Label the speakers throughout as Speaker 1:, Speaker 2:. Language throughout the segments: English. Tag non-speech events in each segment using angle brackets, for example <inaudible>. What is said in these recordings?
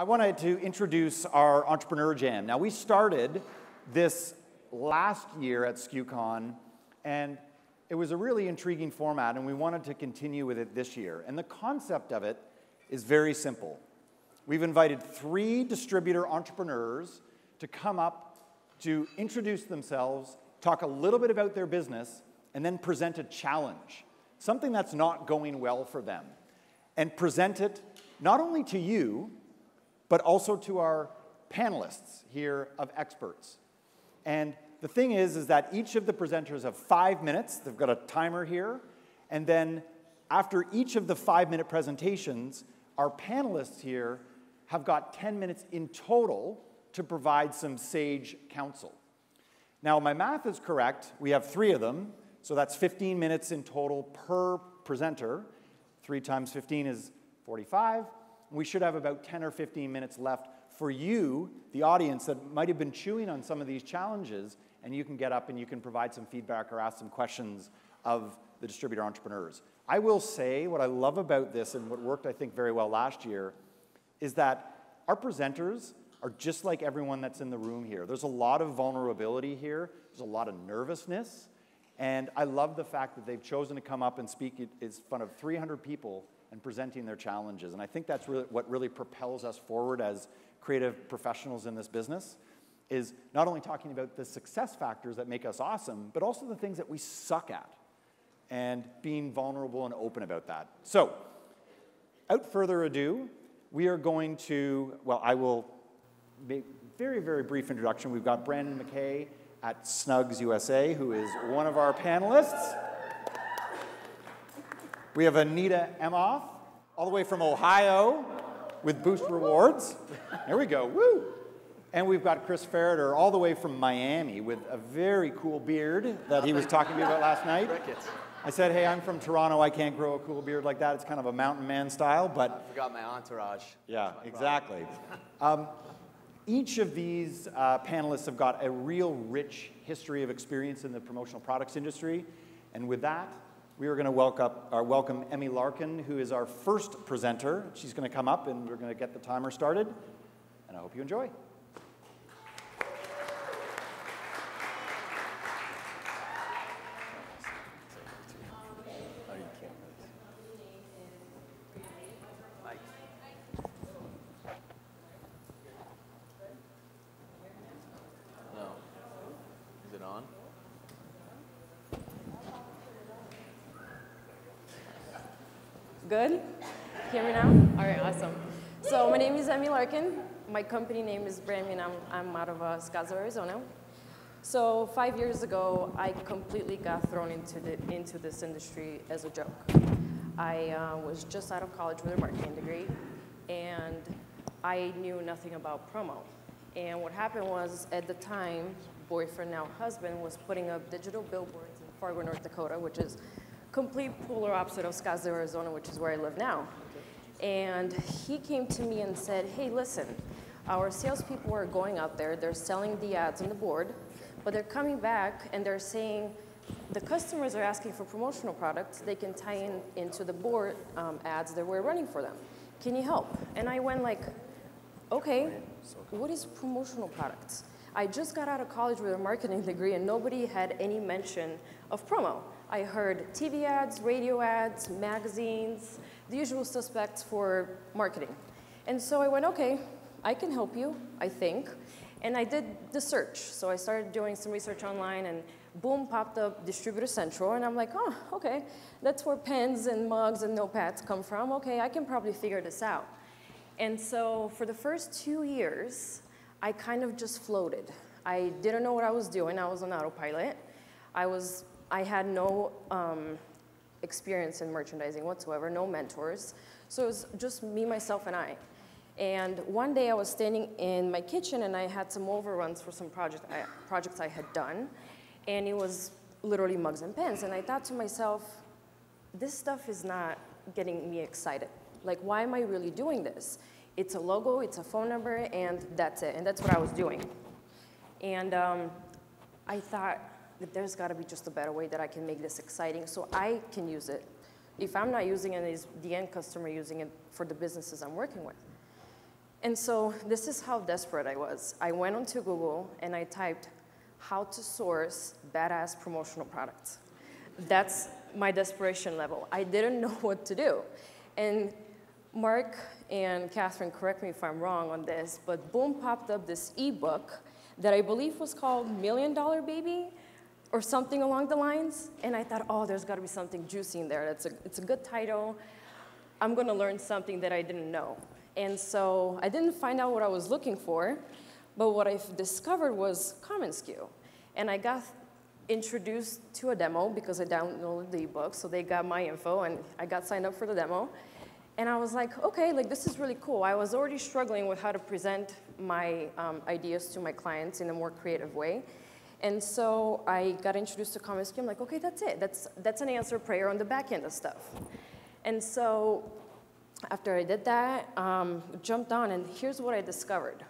Speaker 1: I wanted to introduce our Entrepreneur Jam. Now, we started this last year at SKUCon, and it was a really intriguing format, and we wanted to continue with it this year. And the concept of it is very simple. We've invited three distributor entrepreneurs to come up to introduce themselves, talk a little bit about their business, and then present a challenge, something that's not going well for them, and present it not only to you, but also to our panelists here of experts. And the thing is, is that each of the presenters have five minutes. They've got a timer here. And then after each of the five-minute presentations, our panelists here have got 10 minutes in total to provide some sage counsel. Now, my math is correct. We have three of them, so that's 15 minutes in total per presenter. Three times 15 is 45. We should have about 10 or 15 minutes left for you, the audience, that might have been chewing on some of these challenges, and you can get up and you can provide some feedback or ask some questions of the distributor entrepreneurs. I will say what I love about this and what worked, I think, very well last year is that our presenters are just like everyone that's in the room here. There's a lot of vulnerability here, there's a lot of nervousness, and I love the fact that they've chosen to come up and speak in front of 300 people and presenting their challenges. And I think that's really what really propels us forward as creative professionals in this business is not only talking about the success factors that make us awesome, but also the things that we suck at and being vulnerable and open about that. So, without further ado, we are going to, well, I will make very, very brief introduction. We've got Brandon Mackay at Snugz USA, who is one of our panelists. We have Anita Emoff, all the way from Ohio, with Boost Rewards. There we go, woo! And we've got Chris Ferriter, all the way from Miami, with a very cool beard that he was talking to me about last night. I said, hey, I'm from Toronto. I can't grow a cool beard like that. It's kind of a mountain man style, but.
Speaker 2: I forgot my entourage.
Speaker 1: Yeah, exactly. Um, each of these uh, panelists have got a real rich history of experience in the promotional products industry. And with that, we are going to welcome, uh, welcome Emi Larkin, who is our first presenter. She's going to come up and we're going to get the timer started. And I hope you enjoy.
Speaker 3: Good? Hear me now? All right, awesome. So my name is Emi Larkin. My company name is BrandMe. I'm, I'm out of uh, Scottsdale, Arizona. So five years ago, I completely got thrown into, the, into this industry as a joke. I uh, was just out of college with a marketing degree, and I knew nothing about promo. And what happened was, at the time, boyfriend, now husband, was putting up digital billboards in Fargo, North Dakota, which is complete polar opposite of Scottsdale, Arizona, which is where I live now. And he came to me and said, hey, listen, our salespeople are going out there, they're selling the ads on the board, but they're coming back and they're saying, the customers are asking for promotional products they can tie in into the board um, ads that we're running for them. Can you help? And I went like, okay, what is promotional products? I just got out of college with a marketing degree and nobody had any mention of promo. I heard TV ads, radio ads, magazines, the usual suspects for marketing. And so I went, okay, I can help you, I think. And I did the search. So I started doing some research online and boom, popped up Distributor Central. And I'm like, oh, okay, that's where pens and mugs and notepads come from. Okay, I can probably figure this out. And so for the first two years, I kind of just floated. I didn't know what I was doing. I was on autopilot. I was I had no um, experience in merchandising whatsoever, no mentors. So it was just me, myself, and I. And one day I was standing in my kitchen and I had some overruns for some project I, projects I had done. And it was literally mugs and pens. And I thought to myself, this stuff is not getting me excited. Like, why am I really doing this? It's a logo, it's a phone number, and that's it. And that's what I was doing. And um, I thought, that there's got to be just a better way that I can make this exciting so I can use it. If I'm not using it, is the end customer using it for the businesses I'm working with? And so this is how desperate I was. I went onto Google and I typed how to source badass promotional products. That's my desperation level. I didn't know <laughs> what to do. And Mark and Catherine, correct me if I'm wrong on this, but boom popped up this ebook that I believe was called Million Dollar Baby or something along the lines. And I thought, oh, there's got to be something juicy in there. It's a, it's a good title. I'm going to learn something that I didn't know. And so I didn't find out what I was looking for, but what I discovered was Common commonsku. And I got introduced to a demo because I downloaded the ebook, so they got my info and I got signed up for the demo. And I was like, okay, like this is really cool. I was already struggling with how to present my um, ideas to my clients in a more creative way. And so I got introduced to Common commonsku. I'm like, okay, that's it. That's, that's an answer prayer on the back end of stuff. And so after I did that, um, jumped on, and here's what I discovered.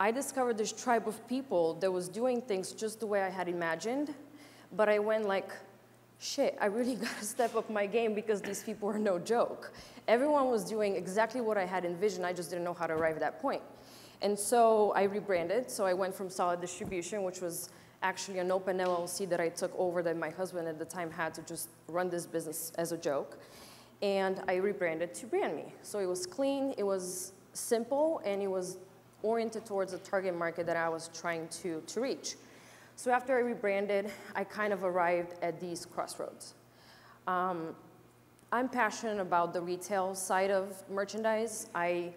Speaker 3: I discovered this tribe of people that was doing things just the way I had imagined, but I went like, shit, I really <laughs> gotta step up my game because these people are no joke. Everyone was doing exactly what I had envisioned, I just didn't know how to arrive at that point. And so I rebranded, so I went from Solid Distribution, which was actually an open LLC that I took over that my husband at the time had to just run this business as a joke and I rebranded to Brand Me. So it was clean, it was simple, and it was oriented towards the target market that I was trying to, to reach. So after I rebranded, I kind of arrived at these crossroads. Um, I'm passionate about the retail side of merchandise. I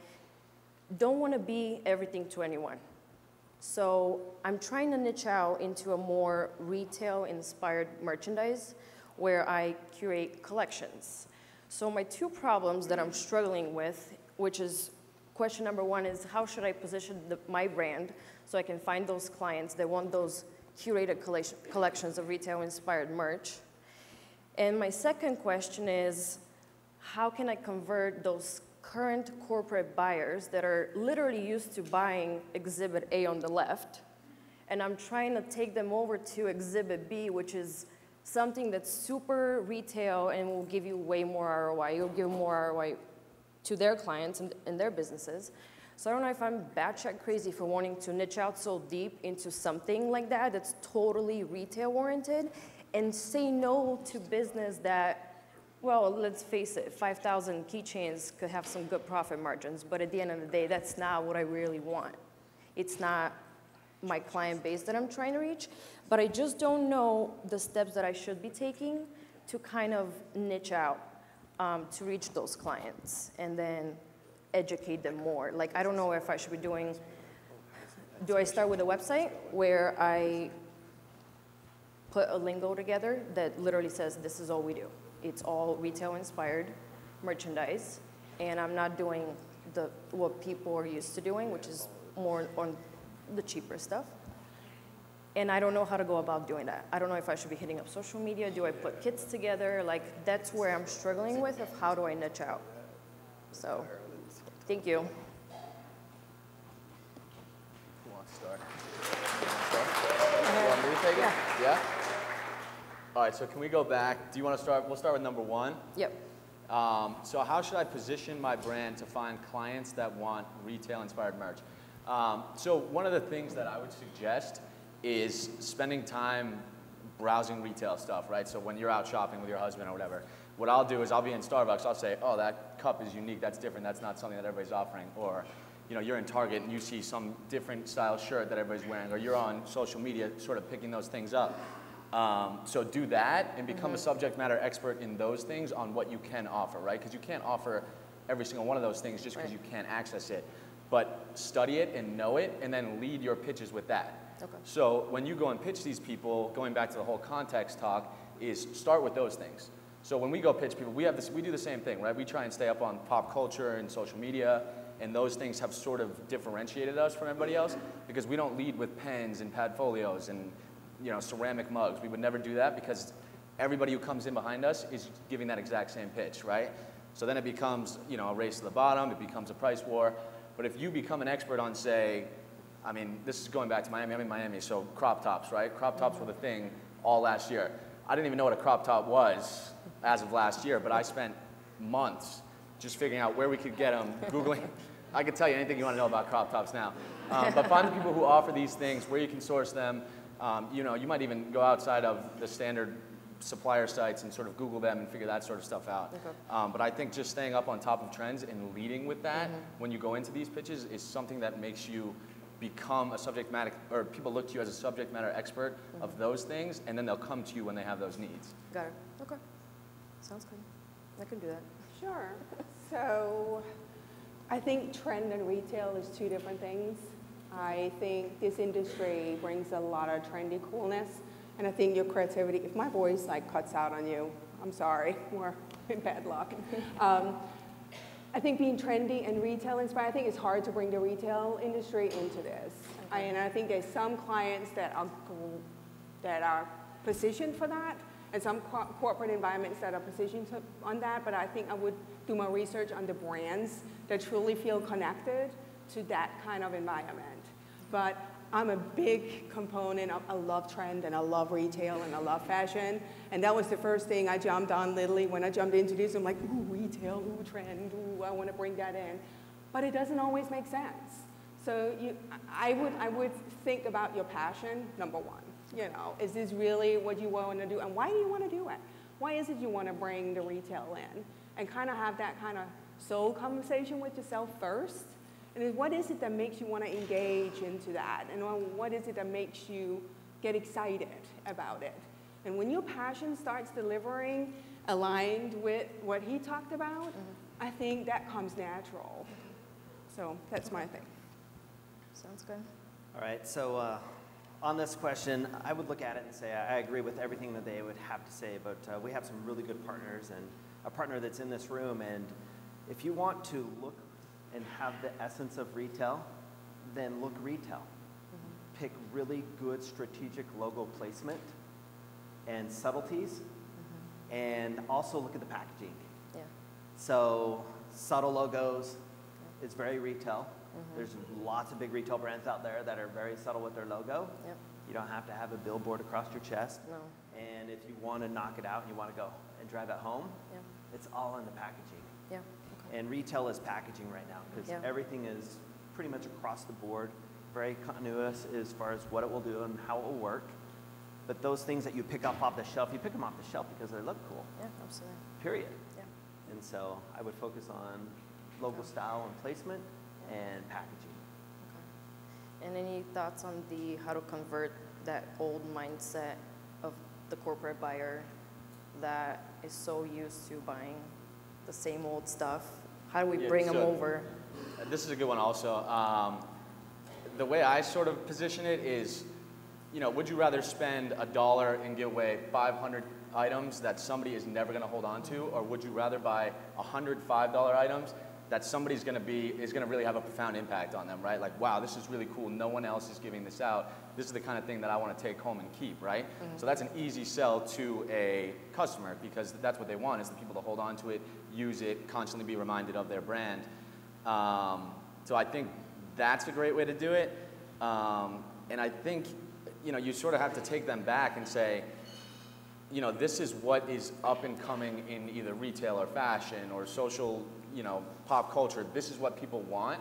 Speaker 3: don't want to be everything to anyone. So I'm trying to niche out into a more retail inspired merchandise where I curate collections. So my two problems that I'm struggling with, which is question number one is how should I position the, my brand so I can find those clients that want those curated collection, collections of retail inspired merch? And my second question is how can I convert those current corporate buyers that are literally used to buying exhibit A on the left and I'm trying to take them over to exhibit B, which is something that's super retail and will give you way more ROI. You'll give more ROI to their clients and, and their businesses. So I don't know if I'm batshit crazy for wanting to niche out so deep into something like that that's totally retail oriented and say no to business that, well, let's face it, 5,000 keychains could have some good profit margins, but at the end of the day, that's not what I really want. It's not my client base that I'm trying to reach, but I just don't know the steps that I should be taking to kind of niche out um, to reach those clients and then educate them more. Like, I don't know if I should be doing, do I start with a website where I put a lingo together that literally says, this is all we do. It's all retail inspired merchandise, and I'm not doing the, what people are used to doing, which is more on the cheaper stuff. And I don't know how to go about doing that. I don't know if I should be hitting up social media. Do I put kits together? Like, that's where I'm struggling with of how do I niche out. So, thank you.
Speaker 2: Who wants to start? You want me to take it?
Speaker 3: Yeah.
Speaker 2: Yeah? All right, so can we go back? Do you want to start? We'll start with number one.
Speaker 3: Yep.
Speaker 2: Um, so how should I position my brand to find clients that want retail-inspired merch? Um, so one of the things that I would suggest is spending time browsing retail stuff, right? So when you're out shopping with your husband or whatever, what I'll do is I'll be in Starbucks, I'll say, oh, that cup is unique, that's different, that's not something that everybody's offering. Or, you know, you're in Target and you see some different style shirt that everybody's wearing, or you're on social media sort of picking those things up. Um, so do that and become mm-hmm. a subject matter expert in those things on what you can offer, right? Because you can't offer every single one of those things just because right. you can't access it. But study it and know it, and then lead your pitches with that. Okay. So when you go and pitch these people, going back to the whole context talk, is start with those things. So when we go pitch people, we have this, we do the same thing, right? We try and stay up on pop culture and social media, and those things have sort of differentiated us from everybody else because we don't lead with pens and padfolios and you know ceramic mugs. We would never do that because everybody who comes in behind us is giving that exact same pitch, right? So then it becomes you know a race to the bottom. It becomes a price war. But if you become an expert on say I mean, this is going back to Miami. I'm in Miami, so crop tops, right? Crop tops were the thing all last year. I didn't even know what a crop top was as of last year, but I spent months just figuring out where we could get them, <laughs> Googling, I can tell you anything you want to know about crop tops now. Um, but find the people who offer these things, where you can source them. Um, you know, you might even go outside of the standard supplier sites and sort of Google them and figure that sort of stuff out. Okay. Um, but I think just staying up on top of trends and leading with that mm-hmm. when you go into these pitches is something that makes you become a subject matter, or people look to you as a subject matter expert mm-hmm. of those things, and then they'll come to you when they have those needs.
Speaker 3: Got it. Okay. Sounds good. I can do that.
Speaker 4: Sure. <laughs> So I think trend and retail is two different things. I think this industry brings a lot of trendy coolness, and I think your creativity, if my voice like cuts out on you, I'm sorry, <laughs> we're in <laughs> bad luck. <laughs> Um, I think being trendy and retail inspired, I think it's hard to bring the retail industry into this. Okay. I, and I think there's some clients that are, that are positioned for that, and some co corporate environments that are positioned to, on that, but I think I would do more research on the brands that truly feel connected to that kind of environment. But I'm a big component of, I love trend and I love retail and I love fashion. And that was the first thing I jumped on literally when I jumped into this. I'm like, ooh, retail, ooh, trend, ooh, I want to bring that in. But it doesn't always make sense. So you, I, would, I would think about your passion, number one. You know, is this really what you want to do? And why do you want to do it? Why is it you want to bring the retail in? And kind of have that kind of soul conversation with yourself first and what is it that makes you want to engage into that? And what is it that makes you get excited about it? And when your passion starts delivering aligned with what he talked about, mm-hmm. I think that comes natural. So that's my thing.
Speaker 3: Sounds good.
Speaker 5: All right, so uh, on this question, I would look at it and say I agree with everything that they would have to say, but uh, we have some really good partners and a partner that's in this room. And if you want to look and have the essence of retail, then look retail. Mm-hmm. Pick really good strategic logo placement and subtleties, mm-hmm. and also look at the packaging. Yeah. So subtle logos yeah. is very retail. Mm-hmm. There's lots of big retail brands out there that are very subtle with their logo. Yep. You don't have to have a billboard across your chest. No. And if you want to knock it out and you want to go and drive it home, yeah. it's all in the packaging. Yeah. And retail is packaging right now because yeah. everything is pretty much across the board, very continuous as far as what it will do and how it will work. But those things that you pick up off the shelf, you pick them off the shelf because they look cool.
Speaker 3: Yeah, absolutely.
Speaker 5: Period. Yeah. And so I would focus on logo style and placement yeah. and packaging.
Speaker 3: Okay. And any thoughts on the how to convert that old mindset of the corporate buyer that is so used to buying the same old stuff? How do we yeah, bring so them over?
Speaker 2: This is a good one also. Um, the way I sort of position it is, you know, would you rather spend a dollar and give away 500 items that somebody is never going to hold on to, or would you rather buy 105 dollar items that somebody's going to be is going to really have a profound impact on them, right? Like, wow, this is really cool. No one else is giving this out. This is the kind of thing that I want to take home and keep, right? Mm-hmm. So that's an easy sell to a customer because that's what they want is the people to hold on to it, use it, constantly be reminded of their brand. Um, so I think that's a great way to do it. Um, and I think, you know, you sort of have to take them back and say, you know, this is what is up and coming in either retail or fashion or social, you know, pop culture. This is what people want.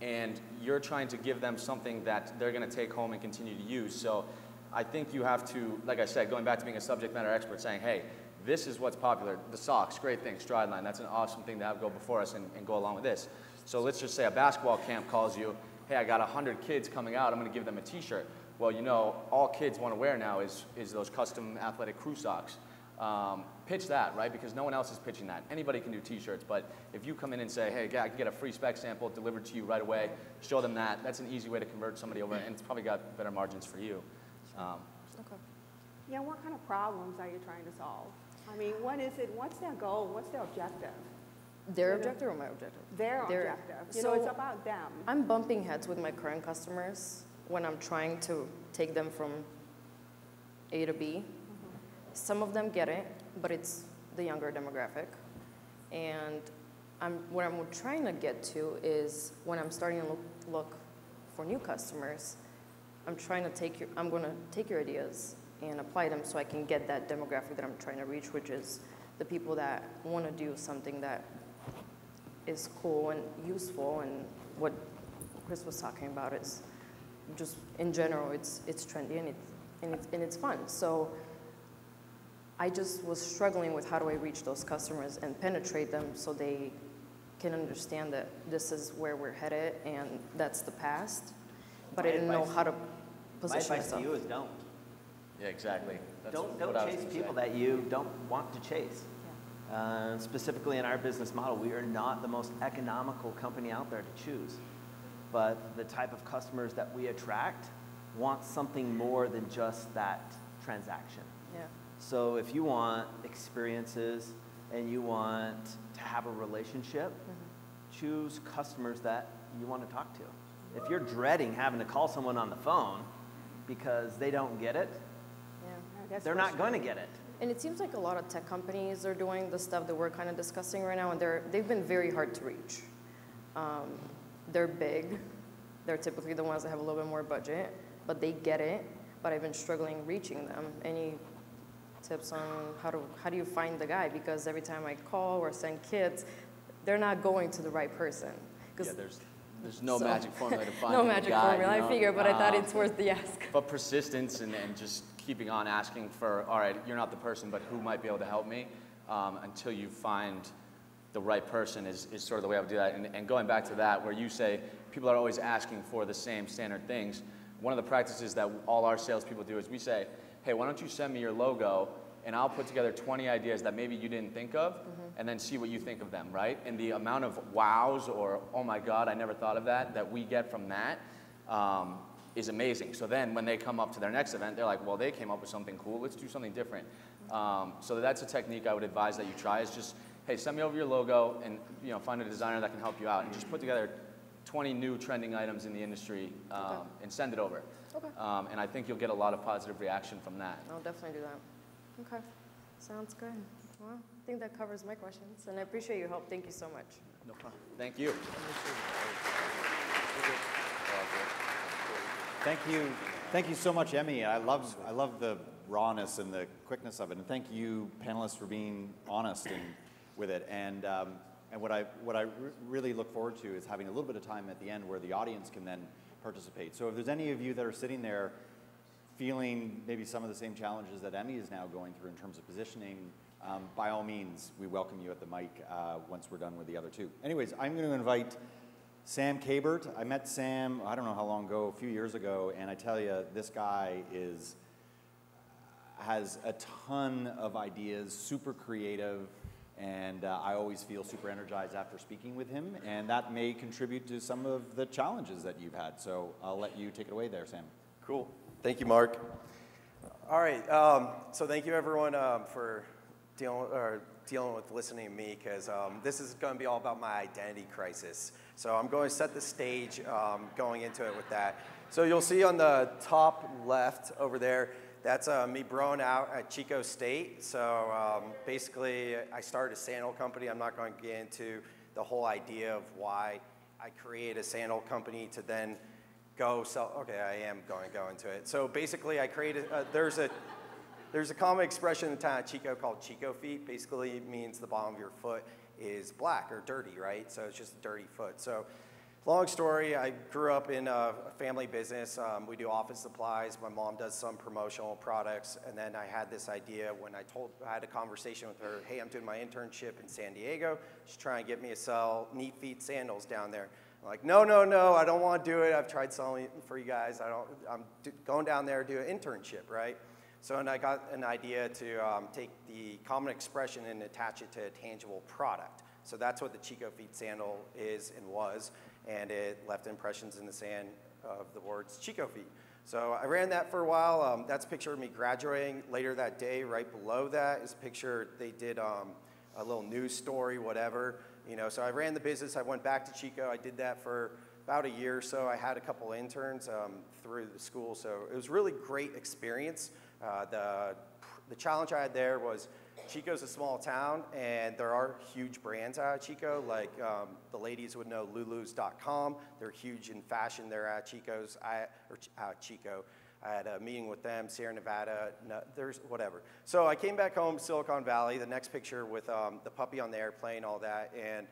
Speaker 2: And you're trying to give them something that they're going to take home and continue to use. So I think you have to, like I said, going back to being a subject matter expert, saying, hey, this is what's popular. The socks, great thing. Strideline, that's an awesome thing to have go before us and, and go along with this. So let's just say a basketball camp calls you, hey, I got 100 kids coming out, I'm going to give them a t-shirt. Well, you know, all kids want to wear now is, is those custom athletic crew socks. Um, pitch that, right? Because no one else is pitching that. Anybody can do t-shirts, but if you come in and say, hey, I can get a free spec sample delivered to you right away, show them that, that's an easy way to convert somebody over, and it's probably got better margins for you. Um,
Speaker 4: okay. Yeah, what kind of problems are you trying to solve? I mean, what is it? What's their goal? What's their objective?
Speaker 3: Their objective or my objective?
Speaker 4: Their, their objective. You so know, it's about them.
Speaker 3: I'm bumping heads with my current customers when I'm trying to take them from A to B. Some of them get it, but it's the younger demographic. And I'm, what I'm trying to get to is when I'm starting to look, look for new customers, I'm trying to take your, I'm going to take your ideas and apply them so I can get that demographic that I'm trying to reach, which is the people that want to do something that is cool and useful and what Chris was talking about is just in general, it's, it's trendy and it's, and it's, and it's fun. So I just was struggling with how do I reach those customers and penetrate them so they can understand that this is where we're headed and that's the past. But
Speaker 5: My
Speaker 3: I didn't know how to position
Speaker 5: My
Speaker 3: position
Speaker 5: advice
Speaker 3: myself.
Speaker 5: to you is don't.
Speaker 2: Yeah, exactly. That's
Speaker 5: Don't, don't
Speaker 2: I
Speaker 5: chase people
Speaker 2: say.
Speaker 5: that you don't want to chase. Uh, specifically in our business model, we are not the most economical company out there to choose. But the type of customers that we attract want something more than just that transaction.
Speaker 3: Yeah.
Speaker 5: So if you want experiences and you want to have a relationship,
Speaker 3: Mm-hmm.
Speaker 5: choose customers that you want to talk to. If you're dreading having to call someone on the phone because they don't get it,
Speaker 3: Yeah.
Speaker 5: They're not going to get it.
Speaker 3: And it seems like a lot of tech companies are doing the stuff that we're kind of discussing right now, and they're, they've been very hard to reach. Um, they're big. They're typically the ones that have a little bit more budget, but they get it. But I've been struggling reaching them. Any tips on how to how do you find the guy? Because every time I call or send kids, they're not going to the right person.
Speaker 2: Yeah, there's, there's no
Speaker 3: so-
Speaker 2: magic formula to <laughs> find
Speaker 3: no magic
Speaker 2: guy,
Speaker 3: formula.
Speaker 2: you know?
Speaker 3: I figure, but I thought
Speaker 2: Um,
Speaker 3: it's worth the ask. <laughs>
Speaker 2: But persistence and, and just keeping on asking for, all right, you're not the person, but who might be able to help me um, until you find the right person is, is sort of the way I would do that. And, and going back to that, where you say people are always asking for the same standard things, one of the practices that all our salespeople do is we say, hey, why don't you send me your logo and I'll put together 20 ideas that maybe you didn't think of and then see what you think of them, right? And the amount of wows or, oh my God, I never thought of that, that we get from that um, is amazing. So then when they come up to their next event, they're like, well, they came up with something cool. Let's do something different. Um, so that's a technique I would advise that you try is just, hey, send me over your logo and you know find a designer that can help you out and just put together 20 new trending items in the industry um,
Speaker 3: Okay.
Speaker 2: and send it over.
Speaker 3: Okay.
Speaker 2: Um, and I think you'll get a lot of positive reaction from that.
Speaker 3: I'll definitely do that. Okay, sounds good. Well, I think that covers my questions, and I appreciate your help. Thank you so much.
Speaker 2: No problem. Thank you.
Speaker 1: Thank you, thank you so much, Emi. I love, I love the rawness and the quickness of it, and thank you, panelists, for being honest and with it. And um, and what I what I really look forward to is having a little bit of time at the end where the audience can then participate. So if there's any of you that are sitting there feeling maybe some of the same challenges that Emi is now going through in terms of positioning, um, by all means, we welcome you at the mic uh, once we're done with the other two. Anyways, I'm going to invite Sam Kabert. I met Sam, I don't know how long ago, a few years ago, and I tell you, this guy is has a ton of ideas, super creative, and uh, I always feel super energized after speaking with him, and that may contribute to some of the challenges that you've had. So I'll let you take it away there, Sam.
Speaker 6: Cool. Thank you, Mark. All right. Um, so thank you, everyone, um, for dealing or dealing with listening to me, because um, this is going to be all about my identity crisis. So I'm going to set the stage um, going into it with that. So you'll see on the top left over there, that's uh, me broing out at Chico State. So um, basically, I started a sandal company. I'm not going to get into the whole idea of why I create a sandal company to then go sell. Okay, I am going to go into it. So basically, I created. Uh, there's a there's a common expression in the town of Chico called Chico feet. Basically, it means the bottom of your foot is black or dirty, right? So it's just a dirty foot. So, long story. I grew up in a family business. Um, we do office supplies. My mom does some promotional products, and then I had this idea when I told I had a conversation with her. Hey, I'm doing my internship in San Diego. She's trying to get me to sell neat feet sandals down there. I'm like, no, no, no, I don't want to do it. I've tried selling it for you guys. I don't. I'm going down there to do an internship, right? So, and I got an idea to um, take the common expression and attach it to a tangible product. So that's what the Chico Feet sandal is and was, and it left impressions in the sand of the words Chico Feet. So I ran that for a while. Um, that's a picture of me graduating later that day. Right below that is a picture they did um, a little news story, whatever. You know, so I ran the business. I went back to Chico. I did that for about a year or so. I had a couple interns um, through the school, so it was really great experience. Uh, the, the challenge I had there was Chico's a small town, and there are huge brands out of Chico. Like um, the ladies would know Lulu's.com. They're huge in fashion. They're at Chico's, I, or uh, Chico. I had a meeting with them, Sierra Nevada, no, there's whatever. So I came back home, Silicon Valley. The next picture with um, the puppy on the airplane, all that, and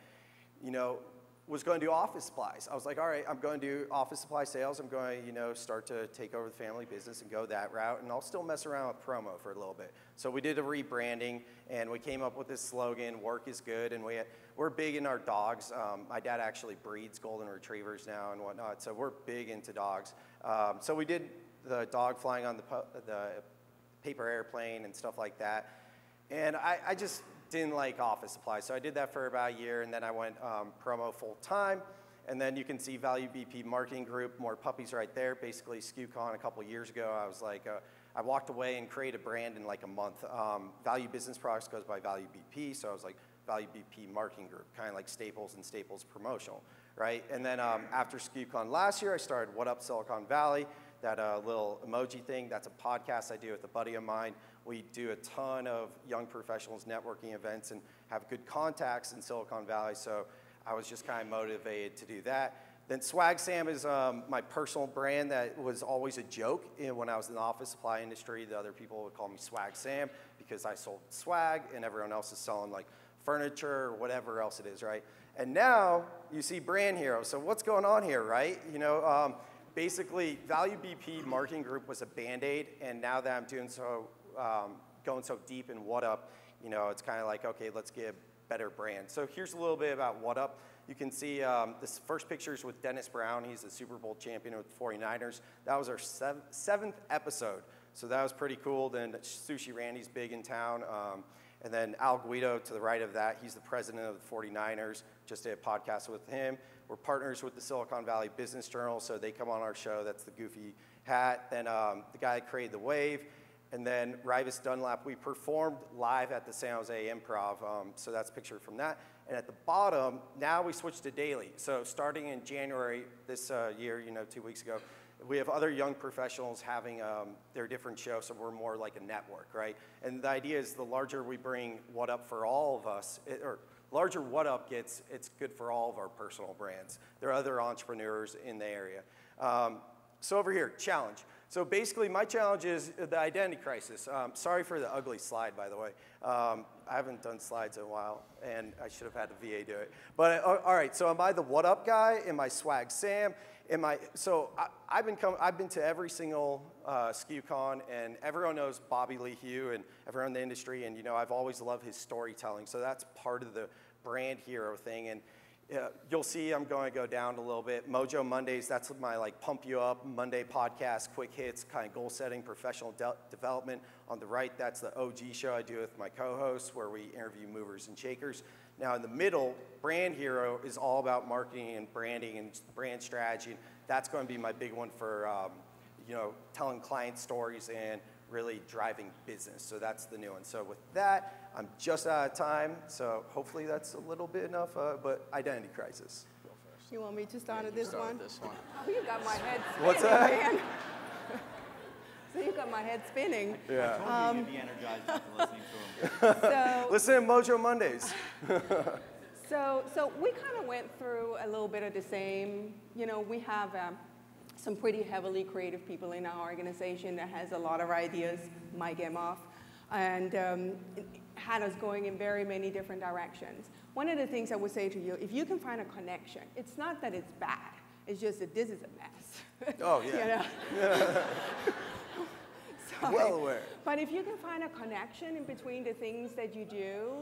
Speaker 6: you know, was going to do office supplies. I was like, all right, I'm going to do office supply sales. I'm going to, you know, start to take over the family business and go that route. And I'll still mess around with promo for a little bit. So we did a rebranding and we came up with this slogan, work is good. And we had, we're big in our dogs. Um, my dad actually breeds golden retrievers now and whatnot. So we're big into dogs. Um, so we did the dog flying on the, the paper airplane and stuff like that. And I, I just didn't like office supplies. So I did that for about a year, and then I went um, promo full time. And then you can see Value BP Marketing Group, more puppies right there. Basically, SKUCon a couple years ago, I was like, uh, I walked away and created a brand in like a month. Um, Value Business Products goes by Value BP, so I was like, Value BP Marketing Group, kind of like Staples and Staples Promotional, right? And then um, after SKUCon last year, I started What Up Silicon Valley, that uh, little emoji thing. That's a podcast I do with a buddy of mine. We do a ton of young professionals networking events and have good contacts in Silicon Valley. So I was just kind of motivated to do that. Then Swag Sam is um, my personal brand that was always a joke when I was in the office supply industry. The other people would call me Swag Sam because I sold swag and everyone else is selling like furniture or whatever else it is, right? And now you see Brand Hero. So what's going on here, right? You know, um, basically Value BP Marketing Group was a band-aid and now that I'm doing so um, going so deep in What Up, you know, it's kind of like, okay, let's get better brand. So here's a little bit about What Up. You can see um, this first picture is with Dennis Brown. He's the Super Bowl champion with the 49ers. That was our sev- seventh episode. So that was pretty cool. Then Sushi Randy's big in town. Um, and then Al Guido to the right of that, he's the president of the 49ers. Just did a podcast with him. We're partners with the Silicon Valley Business Journal, so they come on our show. That's the goofy hat. Then um, the guy that created the wave. And then Rivis Dunlap, we performed live at the San Jose Improv. Um, so that's a picture from that. And at the bottom, now we switched to daily. So starting in January this uh, year, you know, two weeks ago, we have other young professionals having um, their different shows, so we're more like a network, right? And the idea is the larger we bring What Up for all of us, it, or larger What Up gets, it's good for all of our personal brands. There are other entrepreneurs in the area. Um, so over here, challenge. So basically, my challenge is the identity crisis. Um, sorry for the ugly slide, by the way. Um, I haven't done slides in a while, and I should have had the VA do it. But uh, all right, so am I the what up guy? Am I swag Sam? Am I, so I, have been come, I've been to every single uh, SKUCon, and everyone knows Bobby Lehew and everyone in the industry, and you know I've always loved his storytelling. So that's part of the brand hero thing. And yeah, you'll see I'm going to go down a little bit. Mojo Mondays, that's my like pump you up Monday podcast, quick hits, kind of goal setting, professional de- development. On the right, that's the OG show I do with my co-hosts where we interview movers and shakers. Now in the middle, Brand Hero is all about marketing and branding and brand strategy. That's going to be my big one for um, you know telling client stories and really driving business. So that's the new one. So with that, I'm just out of time. So hopefully that's a little bit enough. Uh, but identity crisis.
Speaker 4: You want me to start
Speaker 2: yeah,
Speaker 4: at this
Speaker 2: start
Speaker 4: one?
Speaker 2: This one.
Speaker 4: Oh, <laughs> you got my head <laughs> spinning,
Speaker 6: What's that?
Speaker 4: man. <laughs> so you got my head spinning.
Speaker 6: Yeah.
Speaker 7: Um, you'd be energized after listening to him.
Speaker 4: So,
Speaker 6: Listen to Mojo Mondays.
Speaker 4: so, so we kind of went through a little bit of the same. You know, we have um, some pretty heavily creative people in our organization that has a lot of ideas, Mike Emoff, and um, had us going in very many different directions. One of the things I would say to you, if you can find a connection, it's not that it's bad, it's just that this is a mess. <laughs>
Speaker 6: Oh, yeah. <laughs>
Speaker 4: you know? <laughs> Sorry.
Speaker 6: Well aware.
Speaker 4: But if you can find a connection in between the things that you do,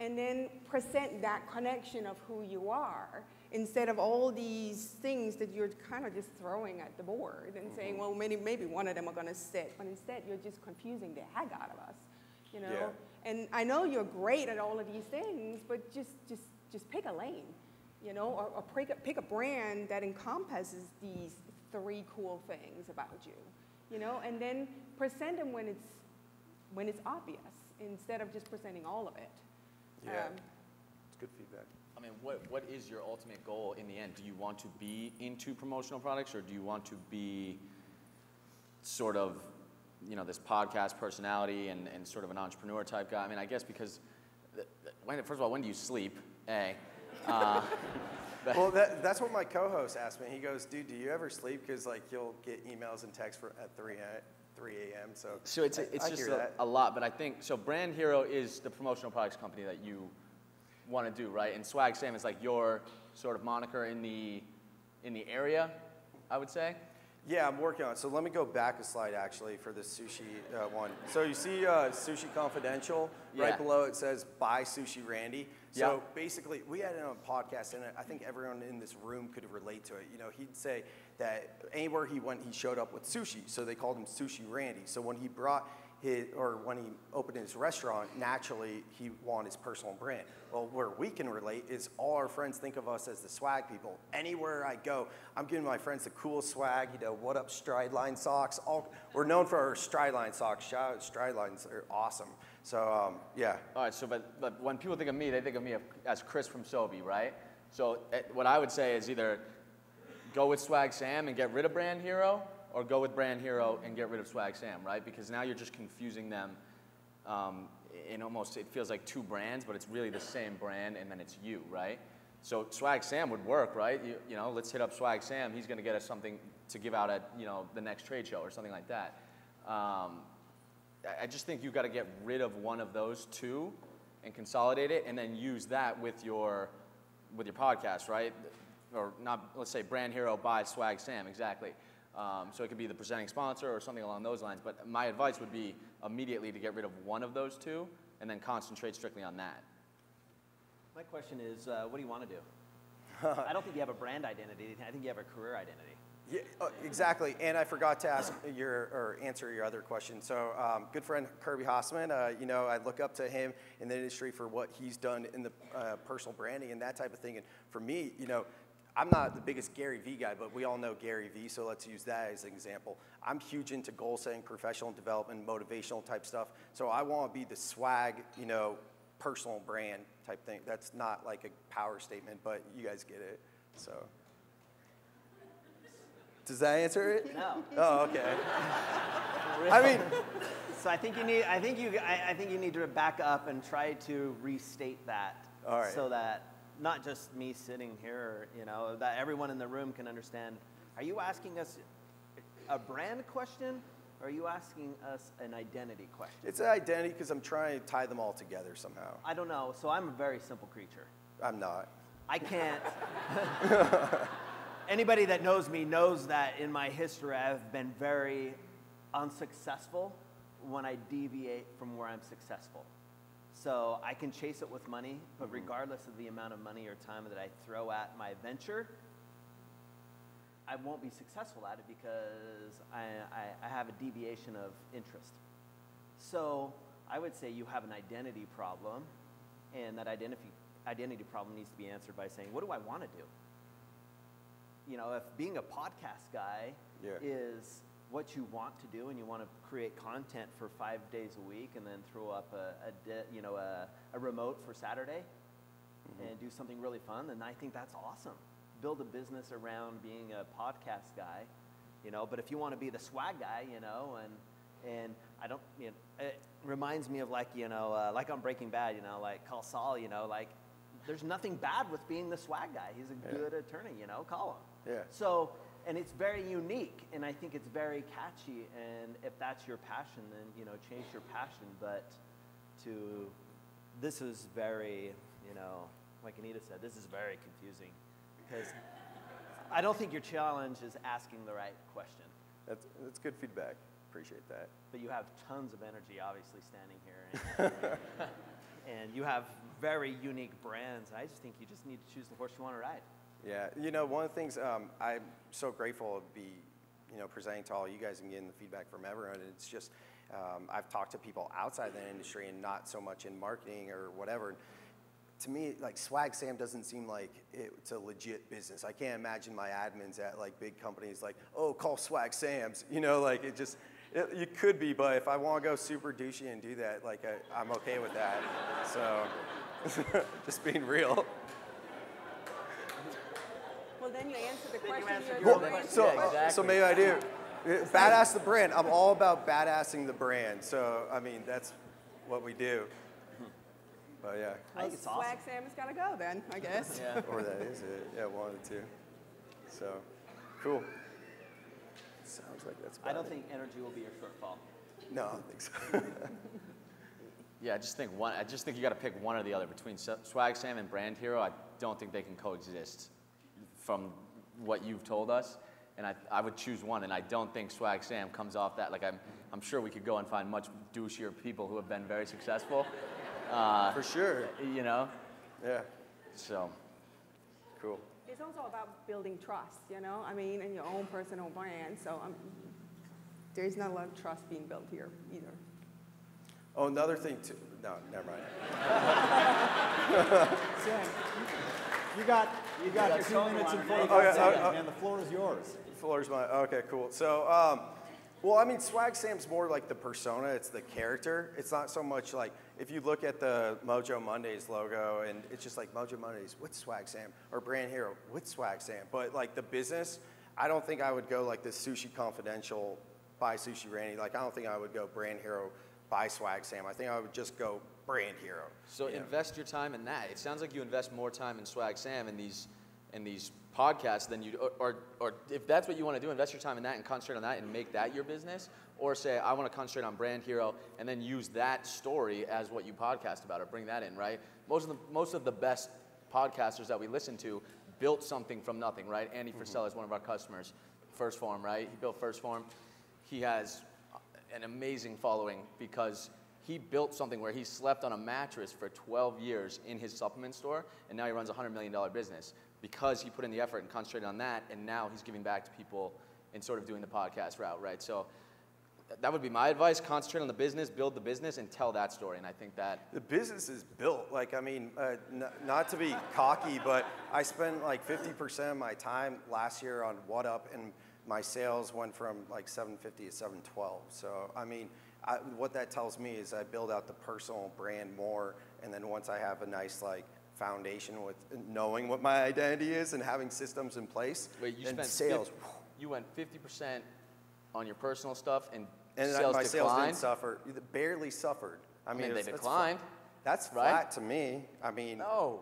Speaker 4: and then present that connection of who you are, instead of all these things that you're kind of just throwing at the board and saying, well, maybe, maybe one of them are going to sit, but instead you're just confusing the heck out of us, you know?
Speaker 6: Yeah.
Speaker 4: And I know you're great at all of these things, but just, just, just pick a lane, you know, or, or pick, a, pick a brand that encompasses these three cool things about you, you know, and then present them when it's, when it's obvious instead of just presenting all of it.
Speaker 6: Yeah.
Speaker 4: Um,
Speaker 6: It's good feedback.
Speaker 2: Mean, what, what is your ultimate goal in the end? Do you want to be into promotional products or do you want to be sort of, you know, this podcast personality and, and sort of an entrepreneur type guy? I mean, I guess because, when, first of all, when do you sleep? A. Uh, <laughs>
Speaker 6: Well, that, that's what my co-host asked me. He goes, "Dude, do you ever sleep? Because like you'll get emails and texts for, at 3 a, 3 a.m. So
Speaker 2: So it's,
Speaker 6: I-
Speaker 2: it's
Speaker 6: I
Speaker 2: just a, a lot, but I think, so Brand Hero is the promotional products company that you want to do, right? And Swag Sam is like your sort of moniker in the in the area, I would say.
Speaker 6: Yeah, I'm working on it. So let me go back a slide actually for the sushi uh, one. So you see uh, Sushi Confidential
Speaker 2: Yeah.
Speaker 6: right below it says "Buy Sushi Randy." So
Speaker 2: Yeah.
Speaker 6: basically, we had it on a podcast, and I think everyone in this room could relate to it. You know, he'd say that anywhere he went, he showed up with sushi. So they called him Sushi Randy. So when he brought his, or when he opened his restaurant, naturally he wanted his personal brand. Well, where we can relate is all our friends think of us as the swag people. Anywhere I go, I'm giving my friends the cool swag. You know, what up, Strideline socks? All we're known for our Strideline socks. Shout out Stridelines, they're awesome. So um, yeah,
Speaker 2: All right, so but, but when people think of me, they think of me as Chris from Sobe, right? So eh, what I would say is either go with Swag Sam and get rid of Brand Hero, or go with Brand Hero and get rid of Swag Sam, right? Because now you're just confusing them um, in almost, it feels like two brands, but it's really the same brand, and then it's you, right? So Swag Sam would work, right? You, you know, let's hit up Swag Sam. He's going to get us something to give out at, you know, the next trade show or something like that. Um, I- just think you've got to get rid of one of those two and consolidate it, and then use that with your with your podcast, right? Or not, let's say Brand Hero by Swag Sam, exactly. Um, so it could be the presenting sponsor or something along those lines. But my advice would be immediately to get rid of one of those two, and then concentrate strictly on that.
Speaker 5: My question is, uh, what do you want to do? <laughs> I don't think you have a brand identity. I think you have a career identity.
Speaker 6: Yeah, uh, exactly. And I forgot to ask your or answer your other question. So, um, good friend Kirby Hasseman, uh, you know, I look up to him in the industry for what he's done in the uh, personal branding and that type of thing. And for me, you know, I'm not the biggest Gary Vee guy, but we all know Gary Vee, so let's use that as an example. I'm huge into goal setting, professional development, motivational type stuff. So I want to be the swag, you know, personal brand type thing. That's not like a power statement, but you guys get it. So. Does that answer it?
Speaker 5: No.
Speaker 6: Oh, okay. <laughs> I mean,
Speaker 5: So I think you need. I think you. I, I think you need to back up and try to restate that,
Speaker 6: All right.
Speaker 5: so that not just me sitting here, you know, that everyone in the room can understand. Are you asking us a brand question, or are you asking us an identity question?
Speaker 6: it's an identity because I'm trying to tie them all together somehow.
Speaker 5: I don't know. So I'm a very simple creature.
Speaker 6: I'm not.
Speaker 5: I can't. <laughs> <laughs> Anybody that knows me knows that in my history I've been very unsuccessful when I deviate from where I'm successful. So I can chase it with money, but mm-hmm. regardless of the amount of money or time that I throw at my venture, I won't be successful at it because I, I, I have a deviation of interest. So I would say you have an identity problem, and that identity, identity problem needs to be answered by saying, what do I want to do? You know, if being a podcast guy
Speaker 6: Yeah.
Speaker 5: is what you want to do and you want to create content for five days a week and then throw up a, a you know, a, a remote for Saturday and do something really fun, then I think that's awesome. Build a business around being a podcast guy, you know. But if you want to be the swag guy, you know, and and I don't, you know, it reminds me of like you know, uh, like on Breaking Bad, you know, like call Saul, you know, like there's nothing bad with being the swag guy. He's a
Speaker 6: Yeah.
Speaker 5: good attorney, you know, call him.
Speaker 6: Yeah.
Speaker 5: So, and it's very unique, and I think it's very catchy. And if that's your passion, then you know, change your passion. But to this is very, you know, like Anita said, this is very confusing because I don't think your challenge is asking the right question.
Speaker 6: That's, that's good feedback. Appreciate that.
Speaker 5: But you have tons of energy, obviously, standing here, and, <laughs> and you have very unique brands. I just think you just need to choose the horse you want to ride.
Speaker 6: Yeah, you know, one of the things um, I'm so grateful to be, you know, presenting to all you guys and getting the feedback from everyone. And it's just, um, I've talked to people outside the industry and not so much in marketing or whatever. To me, like Swag Sam doesn't seem like it's a legit business. I can't imagine my admins at like big companies like, oh, call Swag Sam's. <laughs> You know, like it just, it, you could be, but if I want to go super douchey and do that, like I, I'm okay with that. So, <laughs> just being real.
Speaker 4: Well, then you answer the
Speaker 5: Then you
Speaker 4: question
Speaker 5: answered
Speaker 4: you're
Speaker 5: your
Speaker 6: Well,
Speaker 5: own
Speaker 6: so,
Speaker 2: Yeah, exactly.
Speaker 6: so maybe I do. Badass the brand. I'm all about badassing the brand. So I mean, that's what we do. But yeah,
Speaker 5: I think it's awesome.
Speaker 4: Swag Sam has got to go then, I guess.
Speaker 2: Yeah. <laughs>
Speaker 6: or that is it. Yeah, one of the two. So, cool. Sounds like that's.
Speaker 5: I don't
Speaker 6: it.
Speaker 5: think energy will be your shortfall.
Speaker 6: No, I don't think so. <laughs>
Speaker 2: Yeah, I just think one. I just think you got to pick one or the other between Swag Sam and Brand Hero. I don't think they can coexist, from what you've told us. And I, I would choose one, and I don't think Swag Sam comes off that. Like I'm, I'm sure we could go and find much douchier people who have been very successful.
Speaker 6: Uh, For sure.
Speaker 2: You know.
Speaker 6: Yeah.
Speaker 2: So.
Speaker 6: Cool.
Speaker 4: It's also about building trust, you know. I mean, in your own personal brand. So um, there's not a lot of trust being built here either.
Speaker 6: Oh, another thing too. No, never mind. <laughs>
Speaker 1: You got you got,
Speaker 2: got
Speaker 1: two minutes and 45
Speaker 6: Oh, yeah,
Speaker 1: seconds,
Speaker 6: oh, oh.
Speaker 1: man. The floor is yours.
Speaker 6: Floor's mine. Okay, cool. So, um, well, I mean, Swag Sam's more like the persona. It's the character. It's not so much like if you look at the Mojo Mondays logo, and it's just like Mojo Mondays with Swag Sam or Brand Hero with Swag Sam. But like the business, I don't think I would go like the Sushi Confidential by Sushi Randy. Like I don't think I would go Brand Hero by Swag Sam. I think I would just go Brand Hero.
Speaker 2: So
Speaker 6: you know?
Speaker 2: invest your time in that. It sounds like you invest more time in Swag Sam in these in these podcasts than you or, or, or if that's what you want to do, invest your time in that and concentrate on that and make that your business. Or say I want to concentrate on Brand Hero and then use that story as what you podcast about or bring that in. Right. Most of the most of the best podcasters that we listen to built something from nothing. Right. Andy mm-hmm. Frisella is one of our customers. 1st Form, Right. He built 1st Form. He has an amazing following because he built something where he slept on a mattress for 12 years in his supplement store, and now he runs a $100 million business because he put in the effort and concentrated on that, and now he's giving back to people and sort of doing the podcast route, right? So that would be my advice. Concentrate on the business, build the business, and tell that story. And I think that
Speaker 6: the business is built. Like I mean, uh, n- not to be cocky, but I spent like 50% of my time last year on What Up, and my sales went from like 750 to 712. So, I mean, I, what that tells me is I build out the personal brand more, and then once I have a nice like foundation with knowing what my identity is and having systems in place,
Speaker 2: Wait, you spent
Speaker 6: sales.
Speaker 2: 50, you went 50% on your personal stuff, and,
Speaker 6: and
Speaker 2: sales
Speaker 6: my
Speaker 2: declined?
Speaker 6: sales didn't suffer, barely suffered. I mean,
Speaker 2: I mean they
Speaker 6: it's- it's
Speaker 2: declined.
Speaker 6: flat. That's
Speaker 2: right?
Speaker 6: flat to me. I mean,
Speaker 2: No,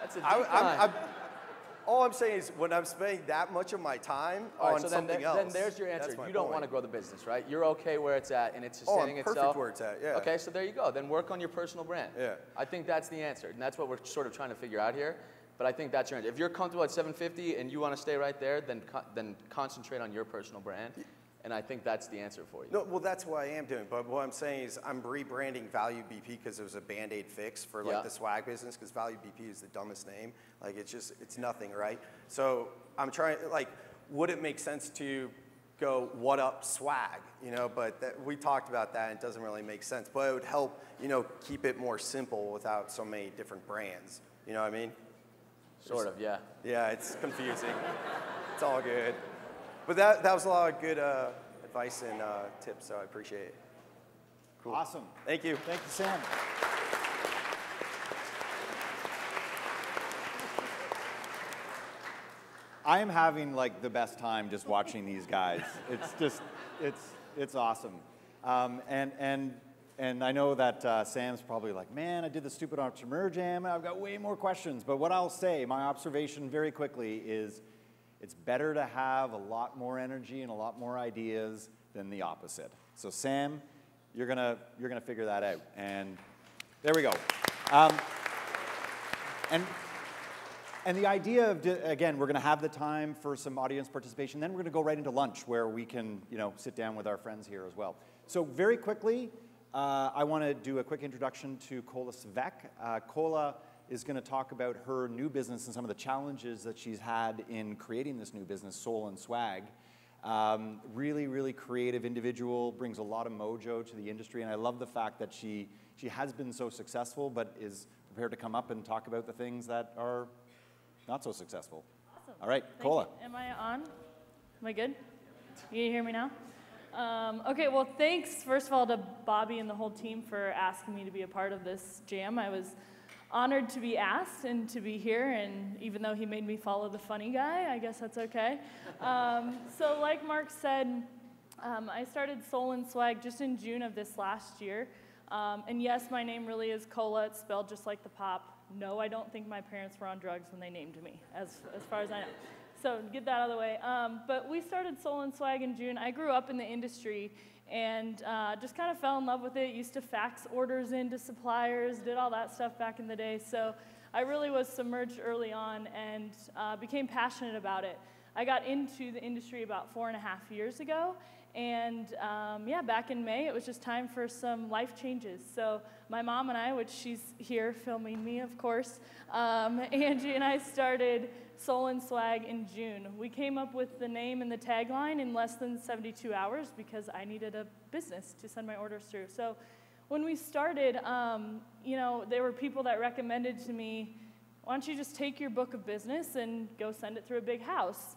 Speaker 2: that's a
Speaker 6: I,
Speaker 2: decline.
Speaker 6: I'm, I'm, all I'm saying is when I'm spending that much of my time
Speaker 2: All right,
Speaker 6: on
Speaker 2: so then,
Speaker 6: something
Speaker 2: there-
Speaker 6: else.
Speaker 2: then there's your answer. You don't
Speaker 6: point.
Speaker 2: want to grow the business, right? You're okay where it's at, and it's
Speaker 6: Oh, I'm
Speaker 2: sustaining
Speaker 6: perfect
Speaker 2: itself.
Speaker 6: where it's at, yeah.
Speaker 2: Okay, so there you go. Then work on your personal brand.
Speaker 6: Yeah.
Speaker 2: I think that's the answer, and that's what we're sort of trying to figure out here. But I think that's your answer. If you're comfortable at 750 and you want to stay right there, then co- then concentrate on your personal brand, and I think that's the answer for you.
Speaker 6: No, well, that's what I am doing. But what I'm saying is I'm rebranding Value BP because it was a band-aid fix for like
Speaker 2: Yeah.
Speaker 6: the swag business because Value BP is the dumbest name. Like it's just, it's nothing, right? So I'm trying, like, would it make sense to go, what up swag? You know, but that, we talked about that and it doesn't really make sense. But it would help, you know, keep it more simple without so many different brands. You know what I mean?
Speaker 2: Sort of, yeah.
Speaker 6: Yeah, it's confusing. it's all good. But that, that was a lot of good uh, advice and uh, tips, so I appreciate it. Cool.
Speaker 1: Awesome.
Speaker 6: Thank you.
Speaker 1: Thank you, Sam. I am having like the best time just watching these guys. It's just, it's, it's awesome. Um, and, and, and I know that uh, Sam's probably like, man, I did the stupid entrepreneur jam. and I've got way more questions. But what I'll say, my observation very quickly is it's better to have a lot more energy and a lot more ideas than the opposite. So Sam, you're gonna, you're gonna figure that out. And there we go. Um, and and the idea of, again, we're to have the time for some audience participation. Then we're to go right into lunch where we can, you know, sit down with our friends here as well. So very quickly, uh, I want to do a quick introduction to Cola Svec. Uh, Cola is going to talk about her new business and some of the challenges that she's had in creating this new business, Soul and Swag. Um, really, really creative individual, brings a lot of mojo to the industry, and I love the fact that she, she has been so successful, but is prepared to come up and talk about the things that are not so successful.
Speaker 8: Awesome.
Speaker 1: All right,
Speaker 8: Thank
Speaker 1: Cola.
Speaker 8: you. Am I on? Am I good? Can you hear me now? Um, okay, well, thanks, first of all, to Bobby and the whole team for asking me to be a part of this jam. I was honored to be asked and to be here, and even though he made me follow the funny guy, I guess that's okay. Um, so, like Mark said, um, I started Soul and Swag just in June of this last year. Um, and yes, my name really is Cola. It's spelled just like the pop. No, I don't think my parents were on drugs when they named me, as, as far as I know. So get that out of the way. Um, but we started Soul and Swag in June. I grew up in the industry and uh, just kind of fell in love with it. Used to fax orders into suppliers, did all that stuff back in the day. So I really was submerged early on and uh, became passionate about it. I got into the industry about four and a half years ago, and um, yeah, back in May, it was just time for some life changes. So my mom and I, which she's here filming me, of course, um, <laughs> Angie and I started Soul and Swag in June. We came up with the name and the tagline in less than 72 hours because I needed a business to send my orders through. So when we started, um, you know, there were people that recommended to me, why don't you just take your book of business and go send it through a big house?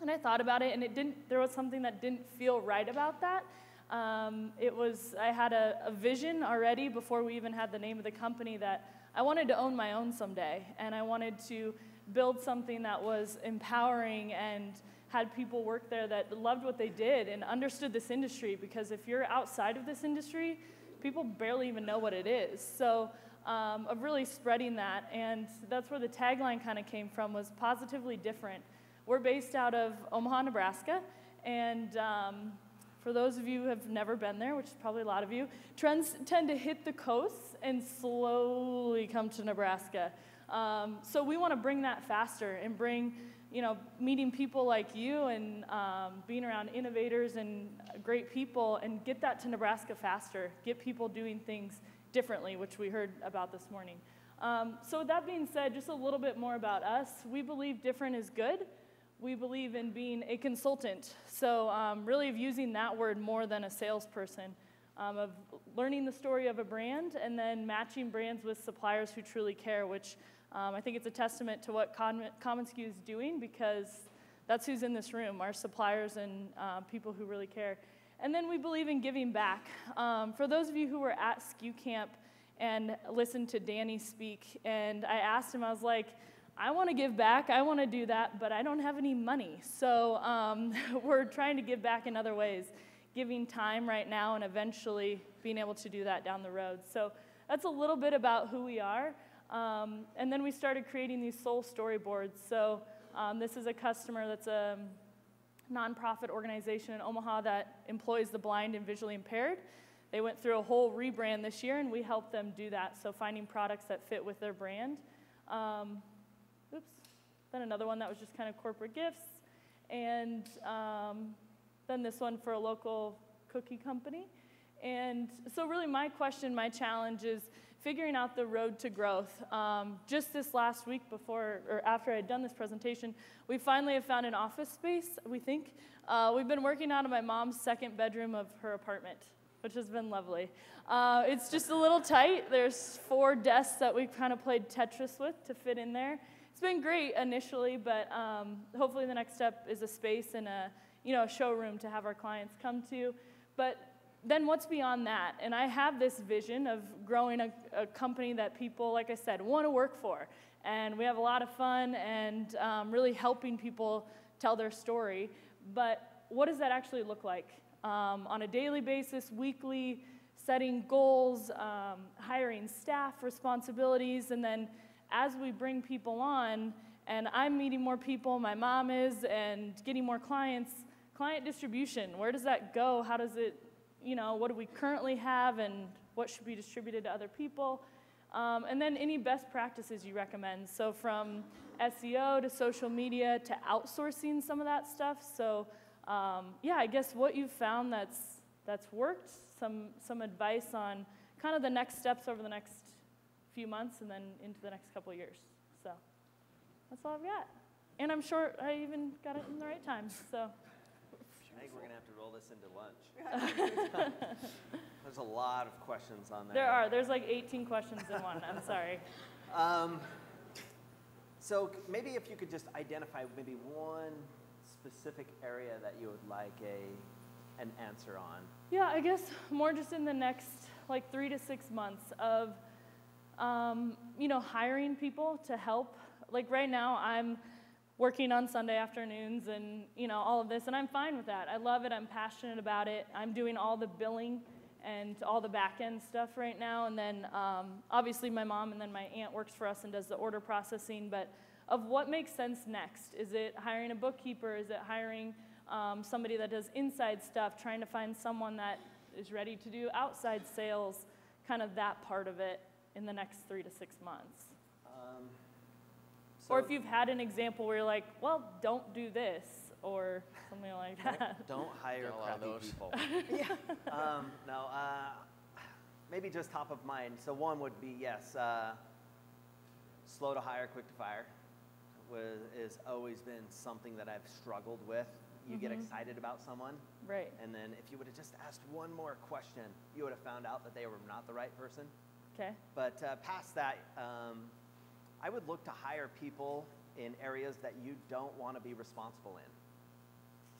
Speaker 8: And I thought about it, and it didn't. There was something that didn't feel right about that. Um, it was I had a, a vision already before we even had the name of the company that I wanted to own my own someday, and I wanted to build something that was empowering and had people work there that loved what they did and understood this industry. Because if you're outside of this industry, people barely even know what it is. So um, of really spreading that, and that's where the tagline kind of came from was positively different. We're based out of Omaha, Nebraska, and um, for those of you who have never been there, which is probably a lot of you, trends tend to hit the coasts and slowly come to Nebraska. Um, so we want to bring that faster and bring, you know, meeting people like you and um, being around innovators and great people and get that to Nebraska faster. Get people doing things differently, which we heard about this morning. Um, so with that being said, just a little bit more about us. We believe different is good. We believe in being a consultant. So um, really of using that word more than a salesperson. Um, of learning the story of a brand and then matching brands with suppliers who truly care, which um, I think it's a testament to what commonsku is doing because that's who's in this room, our suppliers and uh, people who really care. And then we believe in giving back. Um, for those of you who were at SKU Camp and listened to Danny speak, and I asked him, I was like, I want to give back, I want to do that, but I don't have any money. So um, <laughs> we're trying to give back in other ways, giving time right now and eventually being able to do that down the road. So that's a little bit about who we are. Um, and then we started creating these soul storyboards. So um, this is a customer that's a nonprofit organization in Omaha that employs the blind and visually impaired. They went through a whole rebrand this year, and we helped them do that. So finding products that fit with their brand. Um, oops. Then another one that was just kind of corporate gifts. And um, then this one for a local cookie company. And so, really, my question, my challenge is figuring out the road to growth. Um, just this last week, before or after I had done this presentation, we finally have found an office space, we think. Uh, we've been working out of my mom's second bedroom of her apartment, which has been lovely. Uh, it's just a little tight. There's four desks that we've kind of played Tetris with to fit in there. It's been great initially, but um, hopefully the next step is a space and a you know a showroom to have our clients come to. But then what's beyond that? And I have this vision of growing a, a company that people, like I said, want to work for. And we have a lot of fun and um, really helping people tell their story. But what does that actually look like? Um, on a daily basis, weekly, setting goals, um, hiring staff responsibilities, and then as we bring people on, and I'm meeting more people, my mom is, and getting more clients, client distribution, where does that go? How does it you know, what do we currently have and what should be distributed to other people. Um, and then any best practices you recommend. So from SEO to social media to outsourcing some of that stuff. So um, yeah, I guess what you've found that's, that's worked, some, some advice on kind of the next steps over the next few months and then into the next couple years. So that's all I've got. And I'm sure I even got it in the right time. So.
Speaker 5: I think we're going to have to roll this into lunch. <laughs> There's a lot of questions on there.
Speaker 8: There are. There's like 18 questions in one. I'm sorry. <laughs> Um,
Speaker 5: so maybe if you could just identify maybe one specific area that you would like a an answer on.
Speaker 8: Yeah, I guess more just in the next like three to six months of um, you know hiring people to help. Like right now, I'm working on Sunday afternoons and you know all of this, and I'm fine with that. I love it. I'm passionate about it. I'm doing all the billing and all the back end stuff right now, and then um, obviously my mom and then my aunt works for us and does the order processing. But of what makes sense next. Is it hiring a bookkeeper? Is it hiring um, somebody that does inside stuff, trying to find someone that is ready to do outside sales, kind of that part of it in the next three to six months?
Speaker 5: Um,
Speaker 8: or if you've had an example where you're like, well, don't do this, or something like that. <laughs>
Speaker 5: Don't hire
Speaker 2: Got a lot of
Speaker 5: crappy
Speaker 2: those.
Speaker 5: people. <laughs> <laughs> um, no, uh, maybe just top of mind. So one would be yes, uh, slow to hire, quick to fire, was has always been something that I've struggled with. You get excited about someone,
Speaker 8: right.
Speaker 5: and then if you would have just asked one more question, you would have found out that they were not the right person.
Speaker 8: Okay.
Speaker 5: But uh, past that, um, I would look to hire people in areas that you don't want to be responsible in.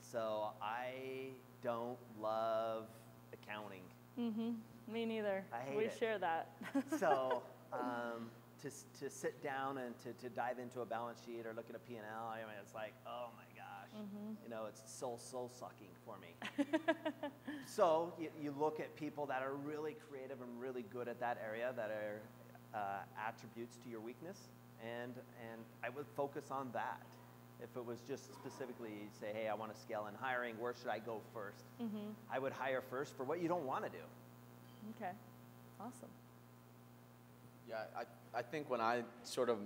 Speaker 5: So I don't love accounting. Mm-hmm.
Speaker 8: Me neither.
Speaker 5: I hate
Speaker 8: we
Speaker 5: it.
Speaker 8: share that. <laughs>
Speaker 5: so <laughs> um, to, to sit down and to, to dive into a balance sheet or look at a P&L, I mean, it's like, oh my gosh, mm-hmm. you know, it's soul soul sucking for me. <laughs> so you, you look at people that are really creative and really good at that area that are uh, attributes to your weakness, and and I would focus on that. If it was just specifically say, hey, I want to scale in hiring, where should I go 1st I would hire first for what you don't want to do.
Speaker 8: okay. Awesome.
Speaker 2: Yeah, I, I think when I sort of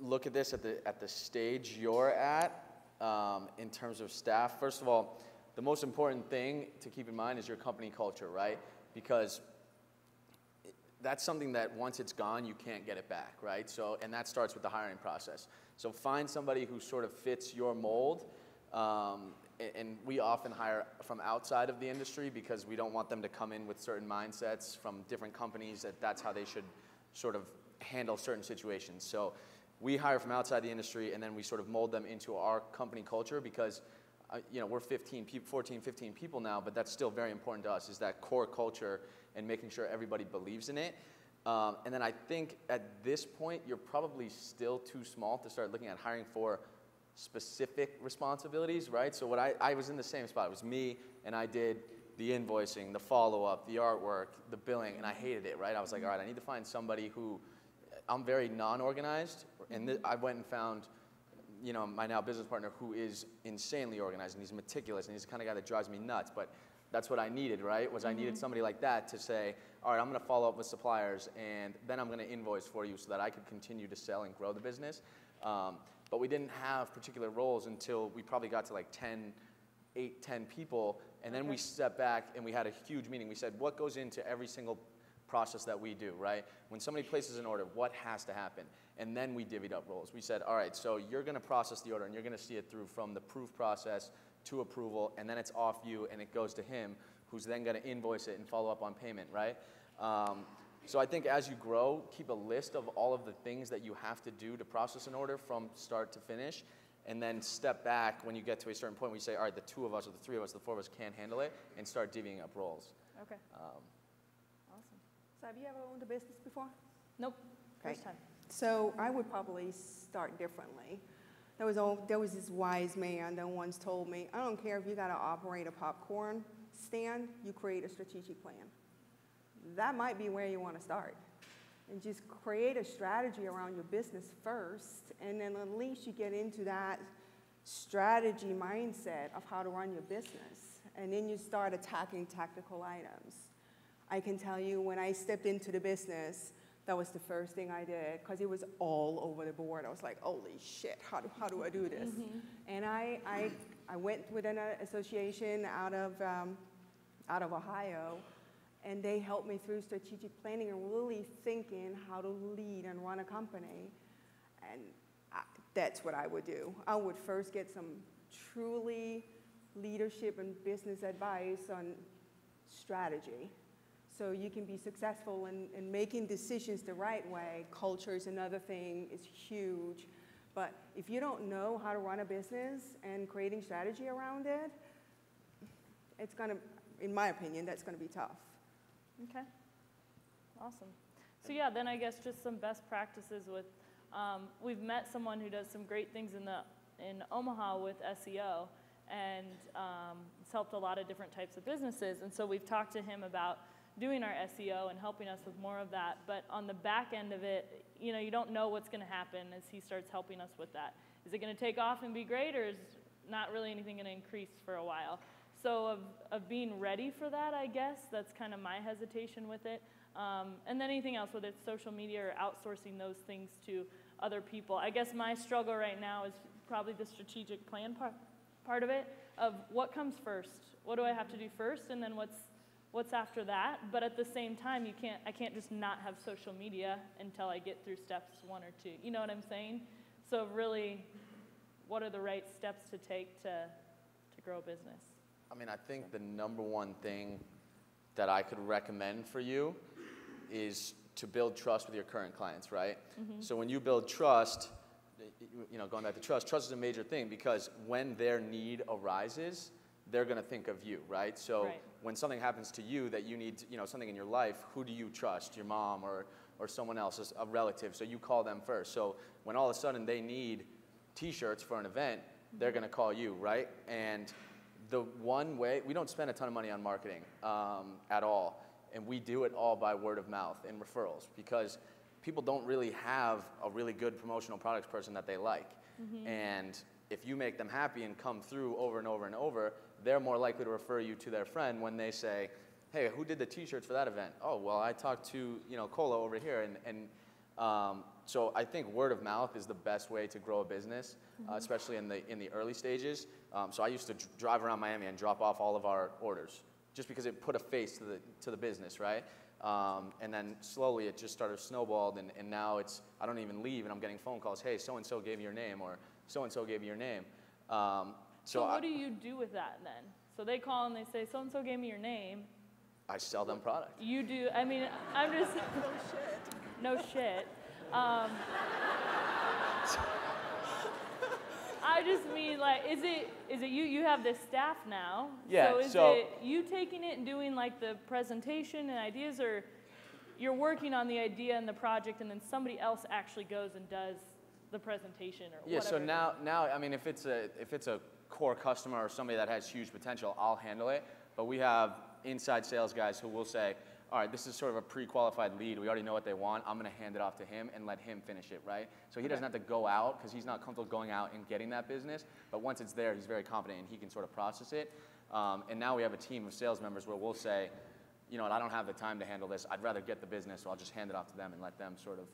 Speaker 2: look at this at the, at the stage you're at um, in terms of staff, first of all, the most important thing to keep in mind is your company culture, right? Because it- that's something that once it's gone, you can't get it back, right? So, and that starts with the hiring process. So find somebody who sort of fits your mold. Um, and we often hire from outside of the industry because we don't want them to come in with certain mindsets from different companies that that's how they should sort of handle certain situations. So we hire from outside the industry and then we sort of mold them into our company culture because uh, you know, we're 15, 14, 15 people now, but that's still very important to us is that core culture and making sure everybody believes in it. Um, and then I think at this point, you're probably still too small to start looking at hiring for specific responsibilities, right? So what I, I was in the same spot. It was me, and I did the invoicing, the follow-up, the artwork, the billing, and I hated it, right? I was like, all right, I need to find somebody who, I'm very non-organized, and th- I went and found, you know, my now business partner who is insanely organized, and he's meticulous, and he's the kind of guy that drives me nuts, but that's what I needed, right? Was I needed somebody like that to say, all right, I'm going to follow up with suppliers, and then I'm going to invoice for you so that I could continue to sell and grow the business. Um, but we didn't have particular roles until we probably got to like 10, 8, 10 people, and then we stepped back and we had a huge meeting. We said, what goes into every single process that we do, right? When somebody places an order, what has to happen? And then we divvied up roles. We said, all right, so you're going to process the order and you're going to see it through from the proof process to approval, and then it's off you and it goes to him, who's then going to invoice it and follow up on payment, right? Um, so I think as you grow, keep a list of all of the things that you have to do to process an order from start to finish, and then step back when you get to a certain point where you say, all right, the two of us or the three of us, the four of us can't handle it, and start divvying up roles.
Speaker 8: Okay.
Speaker 2: Um,
Speaker 8: Awesome.
Speaker 4: So have you ever owned a business before?
Speaker 8: Nope.
Speaker 4: Okay.
Speaker 8: First time.
Speaker 4: So I would probably start differently. There was, there was this wise man that once told me, I don't care if you got to operate a popcorn stand, you create a strategic plan. That might be where you want to start. And just create a strategy around your business first, and then at least you get into that strategy mindset of how to run your business. And then you start attacking tactical items. I can tell you when I stepped into the business, that was the first thing I did because it was all over the board. I was like, holy shit, how do, how do I do this? And I, I, I went with an uh, association out of, um, out of Ohio, and they helped me through strategic planning and really thinking how to lead and run a company. And I, that's what I would do. I would first get some truly leadership and business advice on strategy. So you can be successful in, in making decisions the right way. Culture is another thing, it's huge. But if you don't know how to run a business and creating strategy around it, it's gonna, in my opinion, that's gonna be tough.
Speaker 8: Okay. Awesome. So yeah, then I guess just some best practices with. Um, we've met someone who does some great things in the in Omaha with SEO, and um, it's helped a lot of different types of businesses. And so we've talked to him about doing our SEO and helping us with more of that. But on the back end of it, you know, you don't know what's going to happen as he starts helping us with that. Is it going to take off and be great, or is not really anything going to increase for a while? So of, of being ready for that, I guess, that's kind of my hesitation with it. Um, and then anything else, whether it's social media or outsourcing those things to other people. I guess my struggle right now is probably the strategic plan part, part of it, of what comes first? What do I have to do first? And then what's what's after that but at the same time you can't i can't just not have social media until i get through steps one or two you know what i'm saying so really what are the right steps to take to to grow a business
Speaker 2: I mean, I think the number one thing that I could recommend for you is to build trust with your current clients, right?
Speaker 8: Mm-hmm.
Speaker 2: So when you build trust, you know, going back to trust, trust is a major thing because when their need arises, they're going to think of you, right? So
Speaker 8: Right.
Speaker 2: when something happens to you that you need, you know, something in your life, who do you trust? Your mom or, or someone else, a relative. So you call them first. So when all of a sudden they need t-shirts for an event, they're going to call you, right? And the one way, we don't spend a ton of money on marketing um, at all. And we do it all by word of mouth and referrals because people don't really have a really good promotional products person that they like. And if you make them happy and come through over and over and over, they're more likely to refer you to their friend when they say, hey, who did the t-shirts for that event? Oh, well, I talked to, you know, Cola over here. And, and um, so I think word of mouth is the best way to grow a business, uh, especially in the, in the early stages. Um, so I used to dr- drive around Miami and drop off all of our orders just because it put a face to the, to the business, right? Um, and then slowly it just started snowballed, and, and now it's, I don't even leave, and I'm getting phone calls, hey, so-and-so gave you your name, or so-and-so gave you your name.
Speaker 8: So,
Speaker 2: so I,
Speaker 8: what do you do with that then so they call and they say so and so gave me your name
Speaker 2: I sell them product.
Speaker 8: You do. I mean, I'm just. <laughs> no shit. No shit. Um, I just mean like, is it is it you? You have this staff now.
Speaker 2: Yeah,
Speaker 8: So is
Speaker 2: so-
Speaker 8: it you taking it and doing like the presentation and ideas, or you're working on the idea and the project, and then somebody else actually goes and does the presentation or
Speaker 2: Yeah,
Speaker 8: whatever?
Speaker 2: so now, now, I mean, if it's a, if it's a core customer or somebody that has huge potential, I'll handle it. But we have inside sales guys who will say, all right, this is sort of a pre-qualified lead. We already know what they want. I'm going to hand it off to him and let him finish it, right? So he doesn't have to go out because he's not comfortable going out and getting that business. But once it's there, he's very confident and he can sort of process it. Um, and now we have a team of sales members where we'll say, you know what, I don't have the time to handle this. I'd rather get the business, so I'll just hand it off to them and let them sort of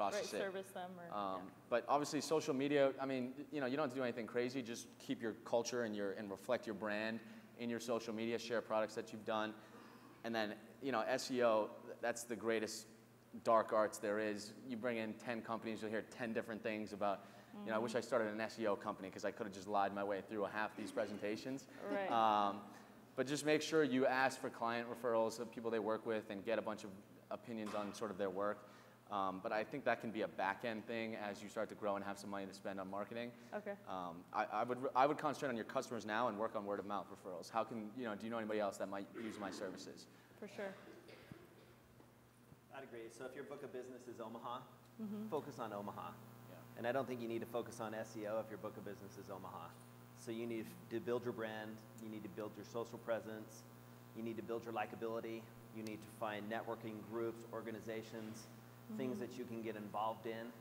Speaker 8: right,
Speaker 2: process it.
Speaker 8: service them or.
Speaker 2: Um, But obviously, social media. I mean, you know, you don't have to do anything crazy. Just keep your culture and your and reflect your brand in your social media. Share products that you've done, and then you know, SEO. That's the greatest dark arts there is. You bring in ten companies, you'll hear ten different things about. You know, I wish I started an SEO company because I could have just lied my way through a half these presentations.
Speaker 8: Right.
Speaker 2: Um, but just make sure you ask for client referrals of people they work with and get a bunch of opinions on sort of their work. Um, but I think that can be a back end thing as you start to grow and have some money to spend on marketing.
Speaker 8: Okay.
Speaker 2: Um, I, I, would, I would concentrate on your customers now and work on word of mouth referrals. How can, you know, do you know anybody else that might use my services?
Speaker 8: For sure.
Speaker 5: I'd agree. So if your book of business is Omaha,
Speaker 8: Mm-hmm.
Speaker 5: focus on Omaha.
Speaker 2: Yeah.
Speaker 5: And I don't think you need to focus on SEO if your book of business is Omaha. So you need to build your brand, you need to build your social presence, you need to build your likability, you need to find networking groups, organizations, things that you can get involved in,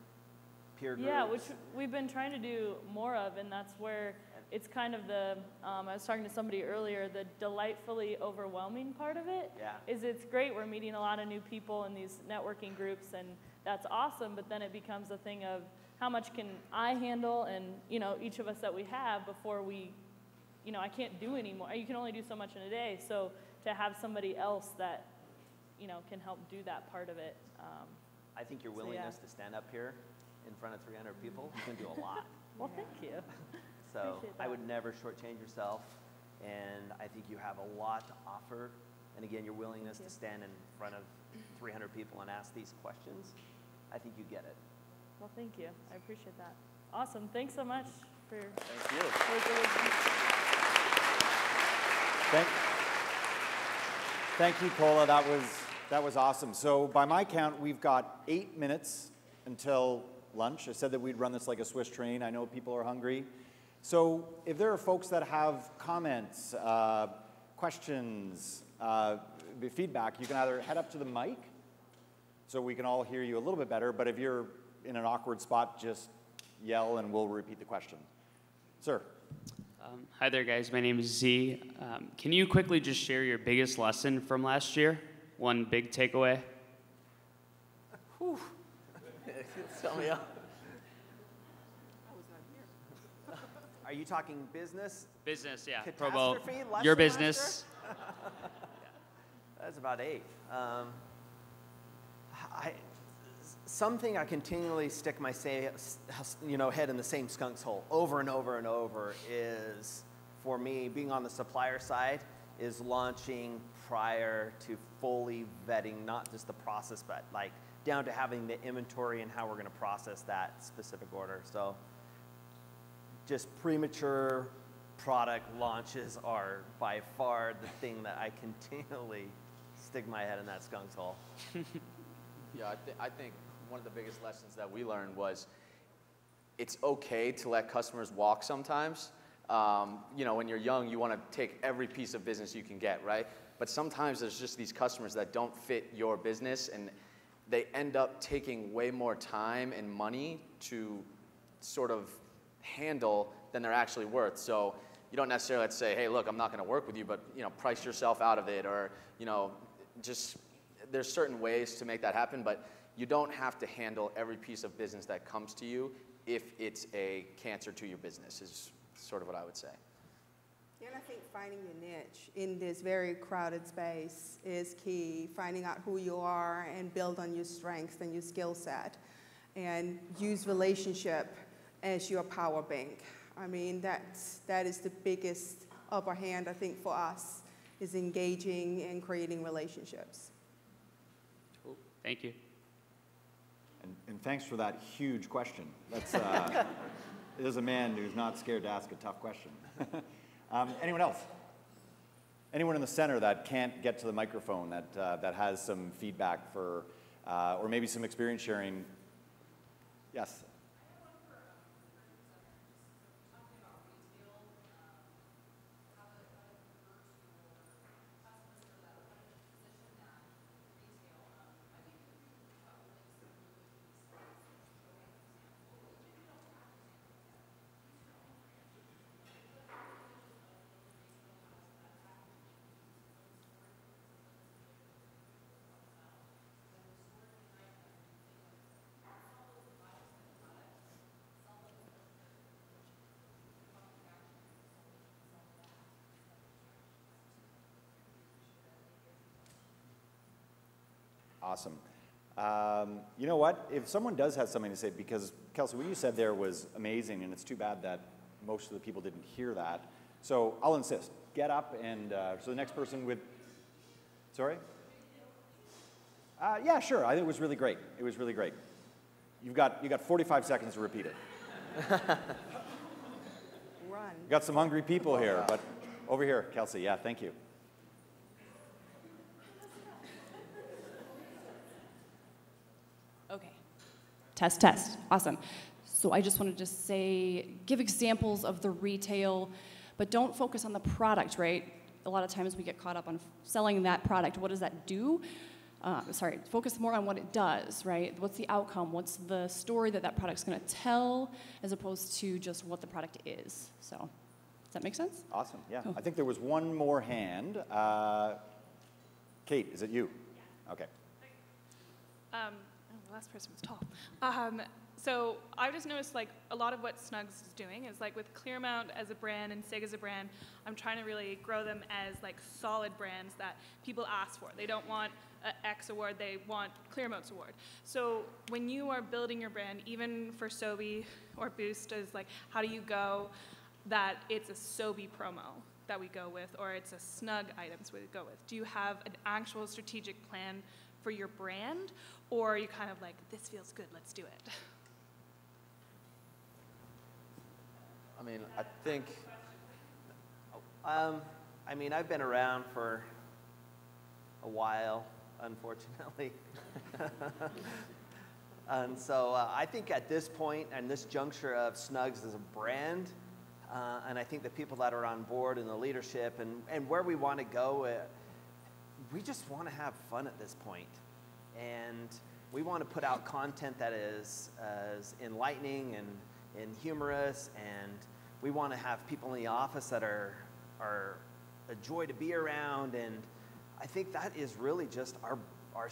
Speaker 5: peer groups.
Speaker 8: Yeah, which we've been trying to do more of, and that's where it's kind of the. Um, I was talking to somebody earlier. The delightfully overwhelming part of it
Speaker 5: Yeah.
Speaker 8: is it's great. We're meeting a lot of new people in these networking groups, and that's awesome. But then it becomes a thing of how much can I handle, and you know, each of us that we have before we, you know, I can't do anymore. You can only do so much in a day. So to have somebody else that, you know, can help do that part of it. Um,
Speaker 5: I think your
Speaker 8: So, yeah.
Speaker 5: willingness to stand up here in front of 300 people, you can do a lot. <laughs>
Speaker 8: well, thank you. <laughs>
Speaker 5: So I would never shortchange yourself, and I think you have a lot to offer. And again, your willingness
Speaker 8: you.
Speaker 5: to stand in front of 300 people and ask these questions, I think you get it.
Speaker 8: Well, thank you. I appreciate that. Awesome. Thanks so much for your
Speaker 2: Thank you.
Speaker 8: for
Speaker 1: Thank, thank you, Cola. That was, that was awesome. So, by my count, we've got eight minutes until lunch. I said that we'd run this like a Swiss train. I know people are hungry. So, if there are folks that have comments, uh, questions, uh, feedback, you can either head up to the mic so we can all hear you a little bit better, but if you're in an awkward spot, just yell and we'll repeat the question. Sir.
Speaker 9: Um, hi there, guys. My name is Z. Um, can you quickly just share your biggest lesson from last year? One big takeaway?
Speaker 5: Whew. <laughs> Tell me up. Are you talking business?
Speaker 9: Business, yeah.
Speaker 5: Catastrophe?
Speaker 9: Provo, your business. <laughs>
Speaker 5: That's about eight. Um, I, something I continually stick my say, you know, head in the same skunk's hole over and over and over is, for me, being on the supplier side, is launching prior to fully vetting not just the process, but like down to having the inventory and how we're going to process that specific order. So just premature product launches are by far the thing that I <laughs> continually stick my head in that skunk's hole. <laughs>
Speaker 2: yeah, I, th- I think one of the biggest lessons that we learned was it's okay to let customers walk sometimes. Um, you know, when you're young, you want to take every piece of business you can get, right? But sometimes there's just these customers that don't fit your business and they end up taking way more time and money to sort of handle than they're actually worth. So you don't necessarily have to say, hey, look, I'm not going to work with you, but you know, price yourself out of it, or you know, just there's certain ways to make that happen, but you don't have to handle every piece of business that comes to you if it's a cancer to your business. Is sort of what I would say.
Speaker 4: And I think finding your niche in this very crowded space is key. Finding out who you are and build on your strengths and your skill set, and use relationship as your power bank. I mean, that's, that is the biggest upper hand, I think, for us, is engaging and creating relationships.
Speaker 9: Cool. Thank you.
Speaker 1: And, and thanks for that huge question. That's, uh, <laughs> there's a man who's not scared to ask a tough question. <laughs> um, anyone else? Anyone in the center that can't get to the microphone that, uh, that has some feedback for, uh, or maybe some experience sharing? Yes. Awesome. Um, you know what? If someone does have something to say, because Kelsey, what you said there was amazing, and it's too bad that most of the people didn't hear that. So I'll insist. Get up, and uh, so the next person with. Sorry? Uh, yeah, sure. I think it was really great. It was really great. You've got, you got 45 seconds to repeat it. <laughs>
Speaker 4: Run.
Speaker 1: You got some hungry people here, but over here, Kelsey. Yeah, thank you.
Speaker 10: Test, test. Awesome. So I just wanted to say, give examples of the retail, but don't focus on the product, right? A lot of times we get caught up on selling that product. What does that do? Uh, sorry, focus more on what it does, right? What's the outcome? What's the story that that product's going to tell, as opposed to just what the product is. So, does that make sense?
Speaker 1: Awesome. Yeah. Cool. I think there was one more hand. Uh, Kate, is it you? Yeah. Okay.
Speaker 11: Um, the last person was tall. Um, so I've just noticed like a lot of what Snugz is doing is like with Clearmount as a brand and SIG as a brand, I'm trying to really grow them as like solid brands that people ask for. They don't want an X award, they want Clearmount's award. So when you are building your brand, even for SoBe or Boost, is like how do you go that it's a SoBe promo that we go with or it's a Snug items we go with? Do you have an actual strategic plan for your brand or are you kind of like, this feels good, let's do it?
Speaker 2: I mean, I think.
Speaker 5: Um, I mean, I've been around for a while, unfortunately. <laughs> and so uh, I think at this point and this juncture of Snugz as a brand, uh, and I think the people that are on board and the leadership and, and where we want to go, uh, we just want to have fun at this point. And we want to put out content that is as enlightening and, and humorous, and we want to have people in the office that are, are a joy to be around. And I think that is really just our, our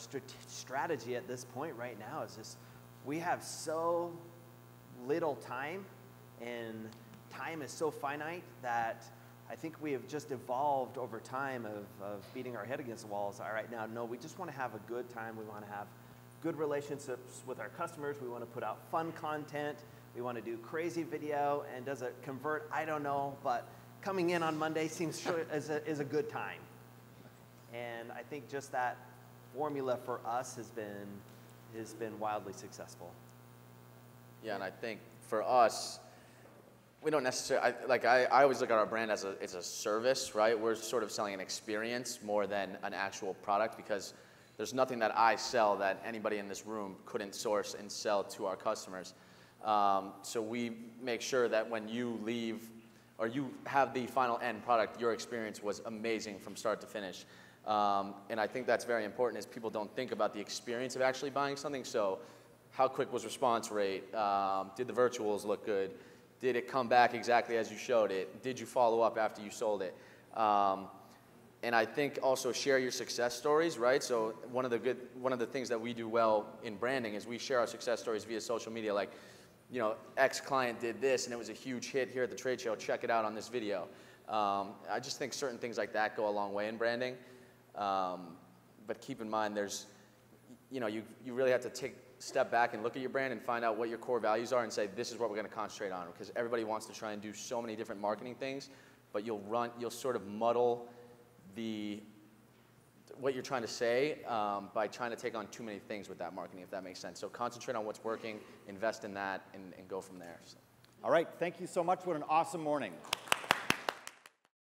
Speaker 5: strategy at this point right now is just we have so little time, and time is so finite that I think we have just evolved over time of, of beating our head against the walls. All right, now, no, we just want to have a good time. We want to have good relationships with our customers. We want to put out fun content. We want to do crazy video. And does it convert? I don't know. But coming in on Monday seems is a, is a good time. And I think just that formula for us has been, has been wildly successful.
Speaker 2: Yeah, and I think for us, we don't necessarily, I, like I, I always look at our brand as a, as a service, right? We're sort of selling an experience more than an actual product because there's nothing that I sell that anybody in this room couldn't source and sell to our customers. Um, so we make sure that when you leave or you have the final end product, your experience was amazing from start to finish. Um, and I think that's very important is people don't think about the experience of actually buying something. So how quick was response rate? Um, did the virtuals look good? Did it come back exactly as you showed it? Did you follow up after you sold it? Um, and I think also share your success stories, right? So one of the good, one of the things that we do well in branding is we share our success stories via social media. Like, you know, X client did this and it was a huge hit here at the trade show. Check it out on this video. Um, I just think certain things like that go a long way in branding. Um, but keep in mind, there's, you know, you, you really have to take step back and look at your brand and find out what your core values are and say, this is what we're going to concentrate on. Because everybody wants to try and do so many different marketing things, but you'll run, you'll sort of muddle the what you're trying to say um, by trying to take on too many things with that marketing, if that makes sense. So concentrate on what's working, invest in that, and, and go from there. So.
Speaker 1: All right, thank you so much. What an awesome morning.